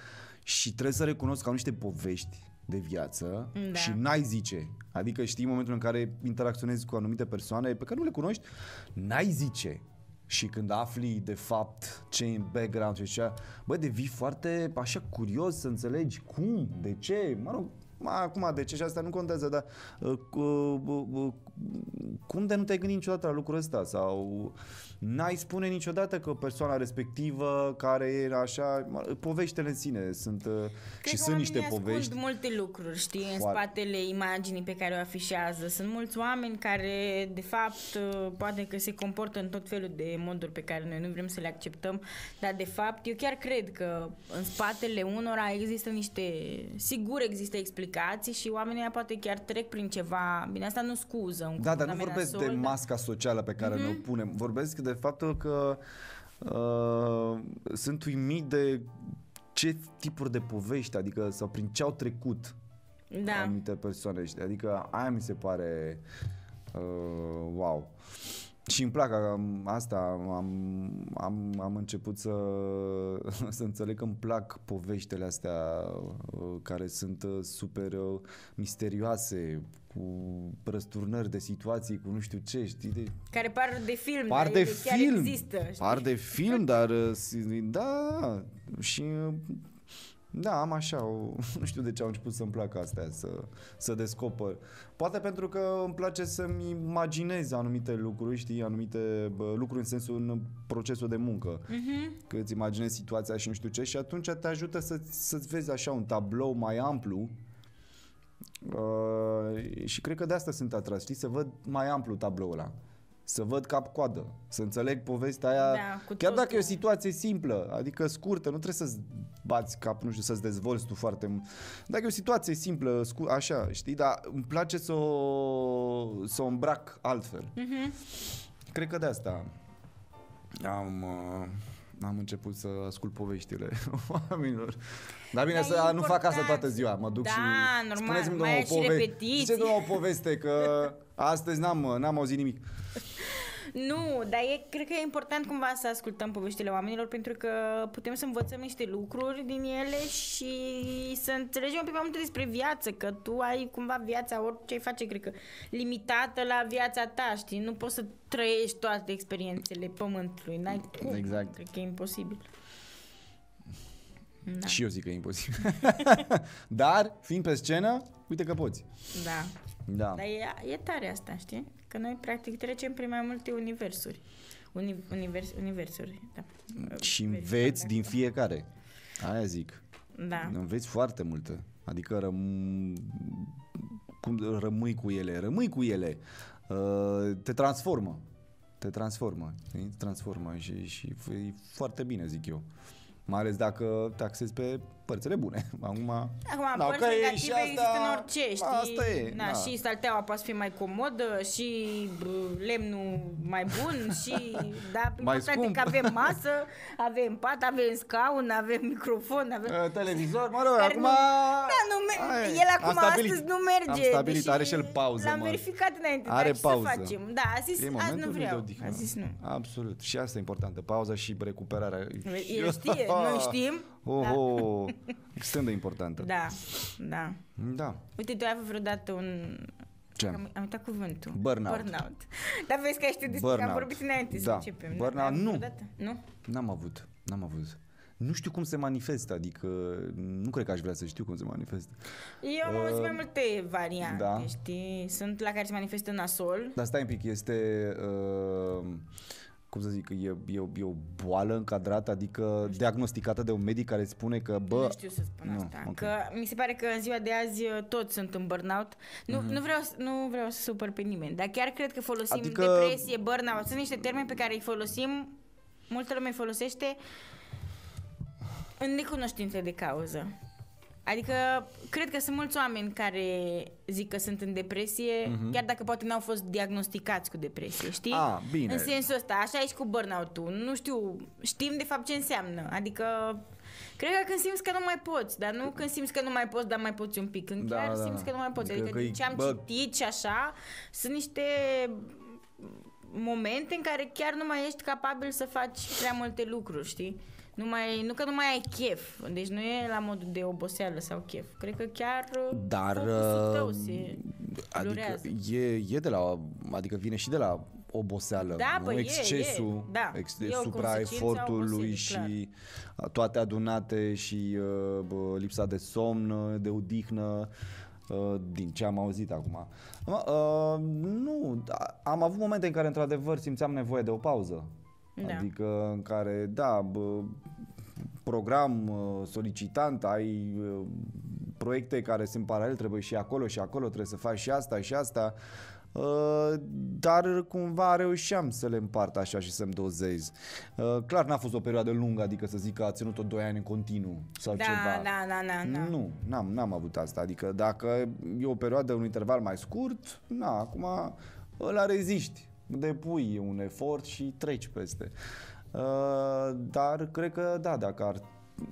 și trebuie să recunosc că au niște povești de viață Da. și n-ai zice. Adică știi în momentul în care interacționezi cu anumite persoane pe care nu le cunoști, n-ai zice. Și când afli de fapt ce e în background și așa, bă, devii foarte așa curios să înțelegi cum, de ce, mă rog, mă, acum de ce și asta nu contează, dar uh, cu, uh, uh, cum de nu te-ai gândit niciodată la lucrul ăsta sau n-ai spune niciodată că persoana respectivă care e așa, mă, poveștile în sine sunt uh, Cred și că sunt niște oamenii povești. ascund multe lucruri, știi, în Foarte. spatele imaginii pe care o afișează. Sunt mulți oameni care, de fapt, uh, poate că se comportă în tot felul de moduri pe care noi nu vrem să le acceptăm, dar, de fapt, eu chiar cred că în spatele unora există niște... Sigur există explicații și oamenii ăia poate chiar trec prin ceva... Bine, asta nu scuză un Da, dar nu comportament vorbesc de nasol, dar- masca socială pe care mm-hmm. ne-o punem. Vorbesc de faptul că uh, sunt uimit de ce tipuri de povești, adică sau prin ce au trecut Da. anumite persoane. știi? Adică aia mi se pare uh, wow. Și îmi plac am, asta, am, am, am început să, să înțeleg că îmi plac poveștile astea uh, care sunt uh, super uh, misterioase, cu răsturnări de situații, cu nu știu ce, știi? De, Care par de film, par dar de ele chiar film, există. știi? par de film, dar uh, si- da, și uh, da, am așa, o, nu știu de ce au început să-mi placă astea, să, să descoper. Poate pentru că îmi place să-mi imaginez anumite lucruri, știi, anumite bă, lucruri în sensul în procesul de muncă. Mhm. Că îți imaginezi situația și nu știu ce și atunci te ajută să, să-ți vezi așa un tablou mai amplu Uh, și cred că de asta sunt atras, știi, să văd mai amplu tabloul ăla. Să văd cap-coadă, să înțeleg povestea aia, Da, cu chiar dacă e o totul. situație simplă, adică scurtă, nu trebuie să-ți bați cap, nu știu, să-ți dezvolți tu foarte mult. Dacă e o situație simplă, scu- așa, știi, dar îmi place să o, să o îmbrac altfel. Mhm. Cred că de asta am, uh, am început să ascult poveștile oamenilor. Dar bine, Dar să e nu fac asta important. toată ziua. Mă duc Da, și normal, spuneți-mi mai două ai și poveste. repetiții. Ziceți o poveste că astăzi n-am, n-am auzit nimic. Nu, dar e, cred că e important cumva să ascultăm poveștile oamenilor pentru că putem să învățăm niște lucruri din ele și să înțelegem un pic mai multe despre viață, că tu ai cumva viața, orice ai face, cred că limitată la viața ta, știi? Nu poți să trăiești toate experiențele pământului, n-ai cum. Exact. Cred că e imposibil. Da. Și eu zic că e imposibil. Dar, fiind pe scenă, uite că poți. Da. Da. Dar e, e tare asta, știi? Că noi practic trecem prin mai multe universuri. Uni, univers, universuri, da. Și înveți din fiecare. Aia zic. Da. Înveți foarte multe. Adică răm... cum rămâi cu ele, rămâi cu ele. Uh, te transformă. Te transformă. Te transformă și, și e foarte bine, zic eu. Mai ales dacă te axezi pe părțile bune. Acum, Acum da, părți negative asta, există în orice, știi? Asta e. Da, da. Și salteaua poate fi mai comodă, și lemnul mai bun, și... Da, mai scump. că avem masă, avem pat, avem scaun, avem microfon, avem... Uh, televizor, mă rog, acum... Nu, da, nu, ai, el acum stabilit, astăzi nu merge. Am stabilit, are și el pauză, L-am mă. verificat înainte, are dar pauză. ce să facem? Da, a zis, e azi nu vreau. A zis nu. Absolut. Și asta e importantă, pauza și recuperarea. El știe, noi știm. Oh, da. oh, extrem de importantă. Da, da. Da. Uite, tu ai avut vreodată un... Ce? Am, am uitat cuvântul. Burnout. Burnout. Dar vezi că ai știut despre am vorbit înainte da. să începem. Burnout, nu. Vreodată? Nu? N-am avut. N-am avut. Nu știu cum se manifestă, adică nu cred că aș vrea să știu cum se manifestă. Eu am uh, auzit mai multe variante, da. știi? Sunt la care se manifestă nasol. Dar stai un pic, este... Uh, cum să zic, e, e, e o boală încadrată, adică diagnosticată de un medic care spune că, bă... Nu știu să spun nu, asta, okay. că mi se pare că în ziua de azi uh, toți sunt în burnout. Nu, mm-hmm. nu, vreau, nu vreau să supăr pe nimeni, dar chiar cred că folosim adică... depresie, burnout, sunt niște termeni pe care îi folosim, multă lume îi folosește în necunoștință de cauză. Adică, cred că sunt mulți oameni care zic că sunt în depresie, uh-huh. chiar dacă poate n-au fost diagnosticați cu depresie, știi? Ah, bine. În sensul ăsta, așa e și cu burnout-ul. Nu știu, știm de fapt ce înseamnă. Adică, cred că când simți că nu mai poți, dar nu când simți că nu mai poți, dar mai poți un pic. Când da, chiar da. simți că nu mai poți. Adică, adică din ce am bă... citit și așa, sunt niște momente în care chiar nu mai ești capabil să faci prea multe lucruri, știi? Nu, mai, nu că nu mai ai chef, deci nu e la modul de oboseală sau chef. Cred că chiar uh, Dar, tău uh, se adică e, e de la, adică vine și de la oboseală, da, nu bă, excesul e, e. Da. Ex, supra efortului și clar. toate adunate și uh, bă, lipsa de somn, de odihnă, uh, din ce am auzit acum. Uh, nu, am avut momente în care într-adevăr simțeam nevoie de o pauză. Da. Adică în care, da, bă, program solicitant, ai proiecte care sunt paralel, trebuie și acolo și acolo, trebuie să faci și asta și asta. Uh, dar cumva reușeam să le împart așa și să-mi dozez. Uh, clar n-a fost o perioadă lungă, adică să zic că a ținut-o 2 ani în continuu sau da, ceva. Da, da, da, da. Nu, n-am, n-am avut asta. Adică dacă e o perioadă, un interval mai scurt, na, acum la reziști depui un efort și treci peste. Uh, dar cred că da, dacă ar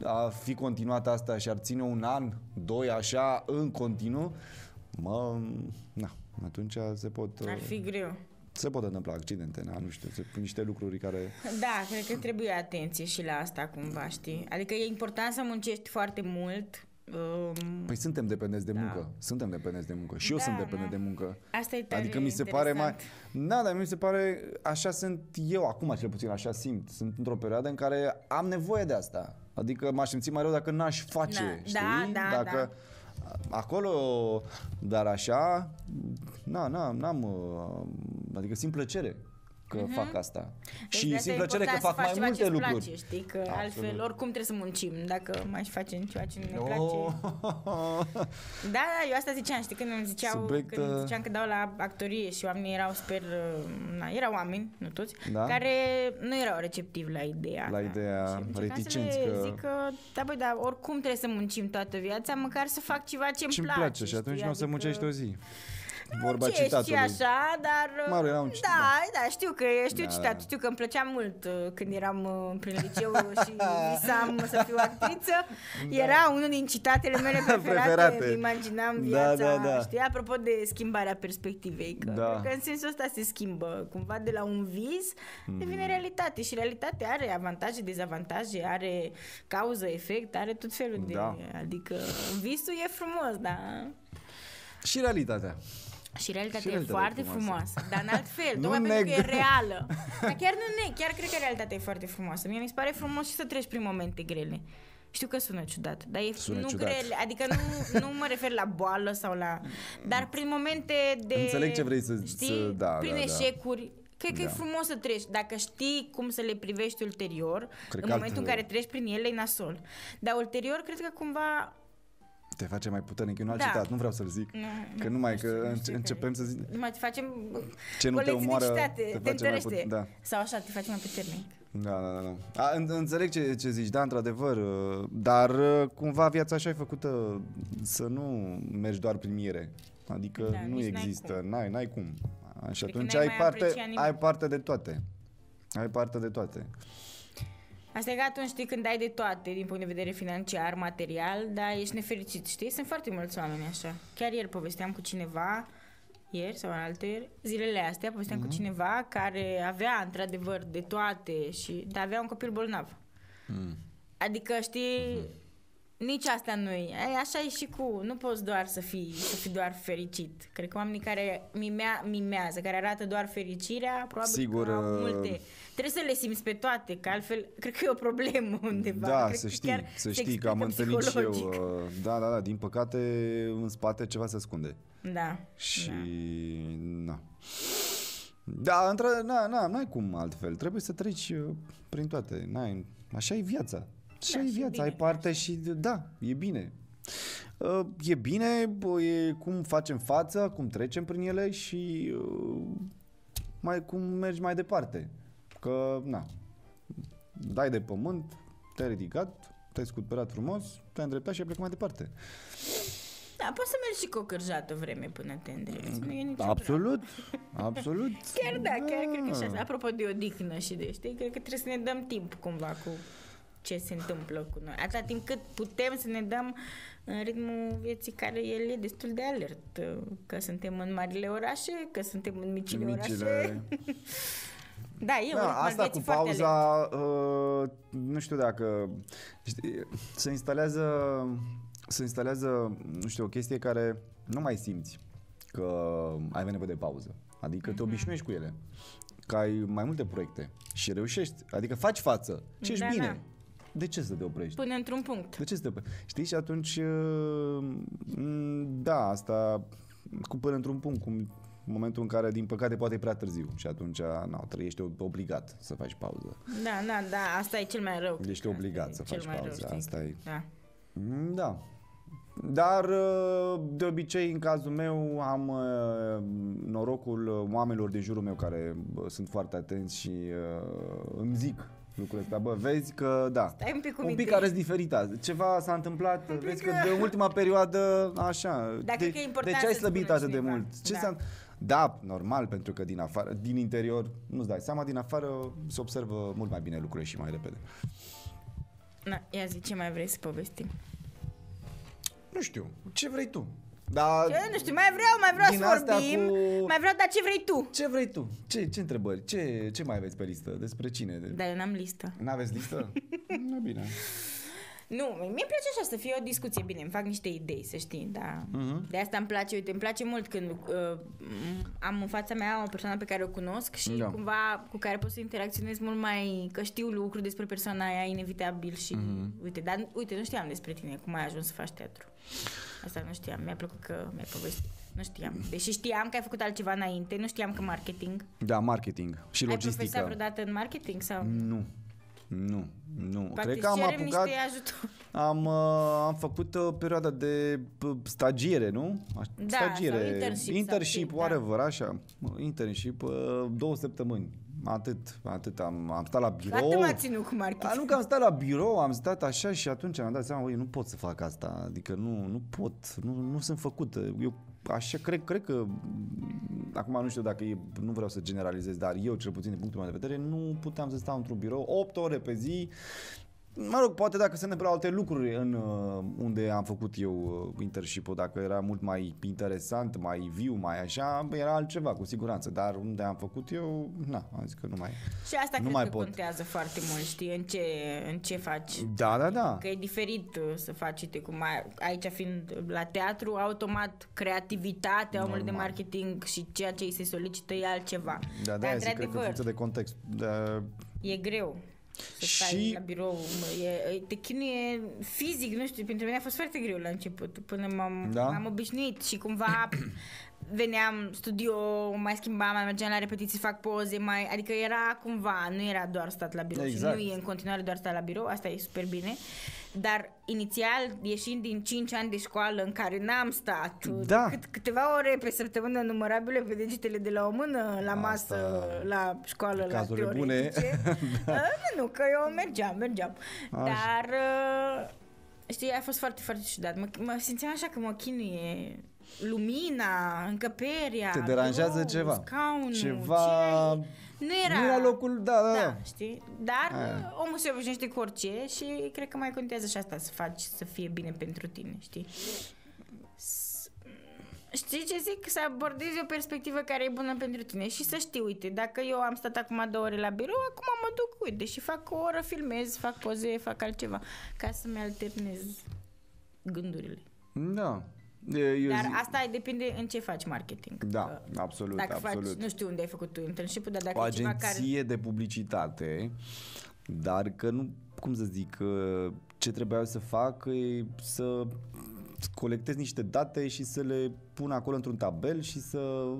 a fi continuat asta și ar ține un an, doi așa, în continuu, mă, na, atunci se pot... Ar fi greu. Se pot întâmpla accidente, na, nu știu, niște lucruri care... Da, cred că trebuie atenție și la asta cumva, știi? Adică e important să muncești foarte mult, Um, păi suntem dependenți de da. muncă. Suntem dependenți de muncă. Și eu da, sunt dependent da. de muncă. Asta e tare Adică mi se interesant. pare mai... Da, dar mi se pare... Așa sunt eu acum, cel puțin, așa simt. Sunt într-o perioadă în care am nevoie de asta. Adică m-aș simți mai rău dacă n-aș face, da, știi? Da, da, dacă da. acolo, dar așa, na, na, n-am, adică simt plăcere că uh-huh. fac asta. Deci și simt plăcere că fac mai multe lucruri. Place, știi? Că Absolut. altfel oricum trebuie să muncim dacă mai facem ceva ce nu ne place. Oh. da, da, eu asta ziceam, știi, când îmi ziceau, Subiect, când îmi ziceam că dau la actorie și oamenii erau, sper, na, erau oameni, nu toți, da? care nu erau receptivi la ideea La ideea reticenți că... zic că, da, băi, dar oricum trebuie să muncim toată viața, măcar să fac ceva ce-mi ce place. place și atunci adică... nu o să adică muncești o zi vorba ce citatului. așa, dar... Mă era un citat. Da, da, știu că știu da, citatul, știu că îmi plăcea mult uh, când eram uh, prin liceu și visam să fiu actriță. Da. Era unul din citatele mele preferate, preferate. imaginam da, viața, da, da, da. știi, apropo de schimbarea perspectivei, că, da. că în sensul ăsta se schimbă, cumva de la un vis mm. devine realitate și realitatea are avantaje, dezavantaje, are cauză, efect, are tot felul da. de... Adică visul e frumos, da? Și realitatea. Și realitatea, și realitatea e foarte frumoasă. frumoasă, dar în alt fel, tocmai pentru că e reală. Dar chiar nu ne, chiar cred că realitatea e foarte frumoasă. Mie mi se pare frumos și să treci prin momente grele. Știu că sună ciudat, dar e Sună nu ciudat. grele, adică nu, nu mă refer la boală sau la... Dar prin momente de... Înțeleg ce vrei să- știi, să- da, prin da, da. eșecuri, Cred că e Da. frumos să treci. Dacă știi cum să le privești ulterior, Cred în că momentul în alt- care treci prin ele, e nasol. Dar ulterior, cred că cumva... Te face mai puternic. E un alt Da. citat, nu vreau să-l zic. Nu, Că nu, numai nu știu, că nu înce- știu începem care. să zic... Nu mai te facem Ce nu te colecții de omoară, citate, te te, face mai întărește. put- da. Sau așa, te face mai puternic. Da, da, da. da. A, în- înțeleg ce, ce zici, da, într-adevăr, uh, dar uh, cumva viața așa e făcută să nu mergi doar prin miere. Adică Da, nu nici n-ai există, cum. n-ai, n-ai cum. Și Cred că atunci n-ai ai mai parte, apreciat nimic. ai parte de toate. Ai parte de toate. Asta e că atunci știi când ai de toate din punct de vedere financiar, material, dar ești nefericit, știi? Sunt foarte mulți oameni așa. Chiar ieri povesteam cu cineva, ieri sau alte zilele astea, povesteam cu cineva care avea într-adevăr de toate și dar avea un copil bolnav. Adică știi, nici asta nu e. Ai, Așa e și cu, nu poți doar să fii, să fii doar fericit. Cred că oamenii care mimea, mimează, care arată doar fericirea, probabil Sigur, că au uh, multe. Trebuie să le simți pe toate, că altfel cred că e o problemă undeva. Da, cred să că știi, chiar să se știi că am explică întâlnit și eu. psihologic. uh, Da, da, da, din păcate în spate ceva se ascunde. Da. Și da. na. Da, într na, na, n-ai cum altfel. Trebuie să treci uh, prin toate. N-ai, așa e viața. Așa Da, e și viața, bine, ai parte și da, e bine. Uh, e bine, bă, e cum facem față, cum trecem prin ele și uh, mai cum mergi mai departe. Că, na, dai de pământ, te-ai ridicat, te-ai scuturat frumos, te-ai îndreptat și ai plecat mai departe. Da, poți să mergi și cu o cârjată vreme până te îndrepți. Nu e nicio Absolut, absolut. Chiar da, chiar cred că și asta. Apropo de odihnă și de știi, cred că trebuie să ne dăm timp cumva cu ce se întâmplă cu noi. Atâta timp cât putem să ne dăm în ritmul vieții care el e destul de alert. Că suntem în marile orașe, că suntem în micile, Micile. orașe. Da, e un Da, ritm al asta cu vieții foarte alert. pauza, uh, nu știu dacă știi, se instalează se instalează, nu știu, o chestie care nu mai simți că ai nevoie de pauză. Adică te obișnuiești cu ele. Că ai mai multe proiecte și reușești. Adică faci față și ești Da, bine. da. De ce să te oprești? Până într-un punct. De ce să te oprești? Știi? Și atunci, uh, m, da, asta cu până într-un punct, cum în momentul în care, din păcate, poate e prea târziu și atunci, na, trăiești obligat să faci pauză. Da, da, da, asta e cel mai rău. Ești Asta obligat e să cel faci mai rău, pauză, știi? asta e. Da. Mm, Da. Dar uh, de obicei în cazul meu am uh, norocul uh, oamenilor din jurul meu care bă, sunt foarte atenți și uh, îmi zic lucrurile astea. Bă, vezi că da. Stai un pic cu un pic minte. arăți diferit azi. Ceva s-a întâmplat, vezi că de ultima perioadă așa. Dar de, cred că e important de ce ai să slăbit spună atât de cineva. mult? Ce Da. s-a da, normal, pentru că din afară, din interior, nu-ți dai seama, din afară se observă mult mai bine lucrurile și mai repede. Na, ia zi, ce mai vrei să povestim? Nu știu, ce vrei tu? Da, Eu nu știu, mai vreau, mai vreau Din să astea vorbim. cu- Mai vreau, dar ce vrei tu? Ce vrei tu? Ce, ce întrebări? Ce, ce mai aveți pe listă? Despre cine? De... Dar eu n-am listă. N-aveți listă? Nu, bine. Nu, mie îmi place așa să fie o discuție, bine, îmi fac niște idei, să știi, dar Mhm. de asta îmi place, uite, îmi place mult când uh, am în fața mea o persoană pe care o cunosc și Da. cumva cu care pot să interacționez mult mai, că știu lucruri despre persoana aia inevitabil și, Mhm. uite, dar uite, nu știam despre tine, cum ai ajuns să faci teatru. Asta nu știam, mi-a plăcut că mi-ai povestit. Nu știam. Deși știam că ai făcut altceva înainte, nu știam că marketing. Da, marketing și Ai profesat logistică. vreodată în marketing sau? Nu. Nu, nu. Poate Cred că am cerem apucat, niște ajutor. am, uh, am făcut o perioadă de uh, stagiere, nu? Aș- Da, stagiere, sau internship internship sau ce, whatever, așa. Internship, uh, două săptămâni. Atât, atât am, am stat la birou. Atât m-a ținut cu marketing. A, nu că am stat la birou, am stat așa și atunci mi-am dat seama, ui, nu pot să fac asta, adică nu, nu pot, nu, nu sunt făcută. Eu așa cred, cred că, m, acum nu știu dacă e, nu vreau să generalizez, dar eu cel puțin din punctul meu de vedere nu puteam să stau într-un birou 8 ore pe zi, Mă rog, poate dacă se întâmplă alte lucruri în uh, unde am făcut eu uh, internship dacă era mult mai interesant, mai viu, mai așa, era altceva, cu siguranță. Dar unde am făcut eu, na, am zis că nu mai... Și asta Nu cred mai că pot. contează foarte mult, știi, în ce, în ce faci. Da, da, da. Că e diferit uh, să faci, uite, cum ai, aici fiind la teatru, automat creativitatea omului de Normal. marketing și ceea ce îi se solicită e altceva. Da, da, Dar, zic, cred că în într-adevăr, funcție de context. Da, e greu. Să stai Și- la birou, mă, e, e- te chinuie fizic, nu știu, pentru mine a fost foarte greu la început, până m-am, Da? m-am obișnuit și cumva veneam studio, mai schimbam, mai mergeam la repetiții, fac poze, mai, adică era cumva, nu era doar stat la birou Exact. și nu e în continuare doar stat la birou, asta e super bine, dar inițial, ieșind din 5 ani de școală în care n-am stat, Da. cât, câteva ore pe săptămână numărabile pe degetele de la o mână, la masă, la școală, la Cazurile bune. teoretice. da. Nu, că eu mergeam, mergeam. Așa. Dar, uh, știi, a fost foarte, foarte ciudat. Mă, mă simțeam așa că mă chinuie lumina, încăperea, Te deranjează birou, ceva. Scaunul, Ceva... ce- Nu era... Nu era locul, da, da, Da, da. știi? Dar Aia. uh, omul se obișnuiește cu orice și cred că mai contează și asta să faci să fie bine pentru tine, știi? S- Știi ce zic? Să abordezi o perspectivă care e bună pentru tine și să știi, uite, dacă eu am stat acum două ore la birou, acum mă duc, uite, și fac o oră, filmez, fac poze, fac altceva, ca să-mi alternez gândurile. Da. E, Eu Dar zic... asta depinde în ce faci marketing. Da, Că absolut, dacă absolut. faci, nu știu unde ai făcut tu internship dar dacă o e ceva care... agenție de publicitate, dar că nu, cum să zic, că ce trebuia să fac e să colectez niște date și să le pun acolo într-un tabel și să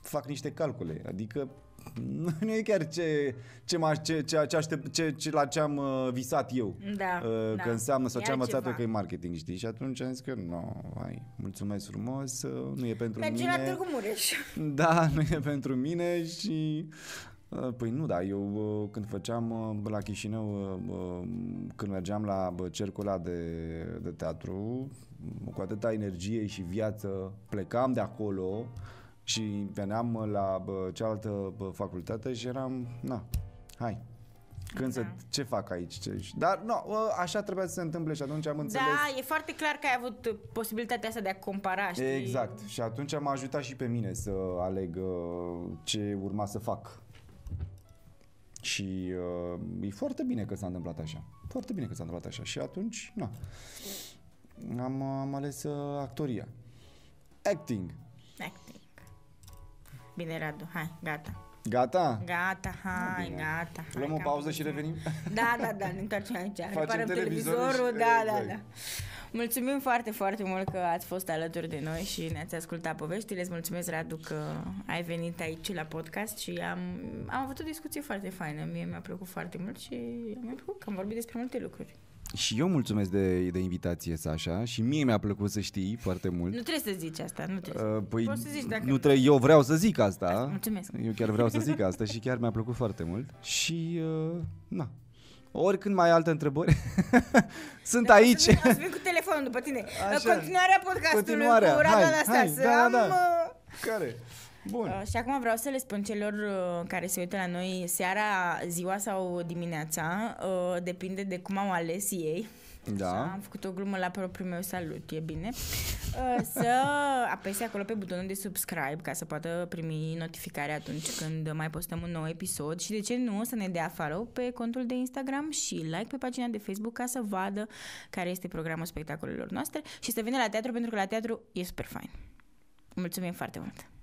fac niște calcule. Adică nu e chiar ce, ce, m-aș- ce, ce, ce, aștept, ce, ce la ce am uh, visat eu. Da, Uh, da. Că înseamnă sau E ce am învățat eu altceva. că e marketing, știi? Și atunci am zis că nu, hai, mulțumesc frumos, uh, nu e pentru Mergi mine. la Târgu Mureș. Da, nu e pentru mine și... uh, Păi nu, da, eu uh, când făceam uh, la Chișinău, uh, uh, când mergeam la uh, cercul ăla de, de teatru, uh, cu atâta energie și viață, plecam de acolo și veneam uh, la uh, cealaltă uh, facultate și eram, na, hai, când Da. să, ce fac aici? Ce... Dar, nu, uh, așa trebuia să se întâmple și atunci am înțeles. Da, e foarte clar că ai avut uh, posibilitatea asta de a compara, știi? Exact. Și atunci m-a ajutat și pe mine să aleg uh, ce urma să fac. Și uh, e foarte bine că s-a întâmplat așa. Foarte bine că s-a întâmplat așa. Și atunci, na, am, am ales uh, actoria. Acting. Acting. Bine, Radu, hai, gata. Gata? Gata, hai, Bine. gata. Hai, Luăm o că am pauză și puțin. revenim? Da, da, da, ne întoarcem aici. Reparăm televizorul televizorul, și- da, da, exact. da. Mulțumim foarte, foarte mult că ați fost alături de noi și ne-ați ascultat poveștile. Îți mulțumesc, Radu, că ai venit aici la podcast și am, am avut o discuție foarte faină. Mie mi-a plăcut foarte mult și mi-a plăcut că am vorbit despre multe lucruri. Și eu mulțumesc de, de invitație, Sasha, și mie mi-a plăcut să știi foarte mult. Nu trebuie să zici asta, nu trebuie. Uh, Păi, Poți să zici dacă nu trebuie, eu vreau să zic asta. Mulțumesc. Eu chiar vreau să zic asta și chiar mi-a plăcut foarte mult. Și, uh, na, oricând mai ai alte întrebări, sunt Da, aici. O să, vin, o să vin cu telefonul după tine. Așa. Continuarea podcastului Continuarea. cu Radu Hai, Anastas. hai, da, da, Am, da. uh, Care? Bun. Uh, și acum vreau să le spun celor uh, care se uită la noi seara, ziua sau dimineața, uh, depinde de cum au ales ei. Da. Așa, am făcut o glumă la propriul meu salut, e bine. Uh, să apese acolo pe butonul de subscribe ca să poată primi notificare atunci când mai postăm un nou episod și de ce nu să ne dea follow pe contul de Instagram și like pe pagina de Facebook ca să vadă care este programul spectacolelor noastre și să vină la teatru pentru că la teatru e super fain. Mulțumim foarte mult!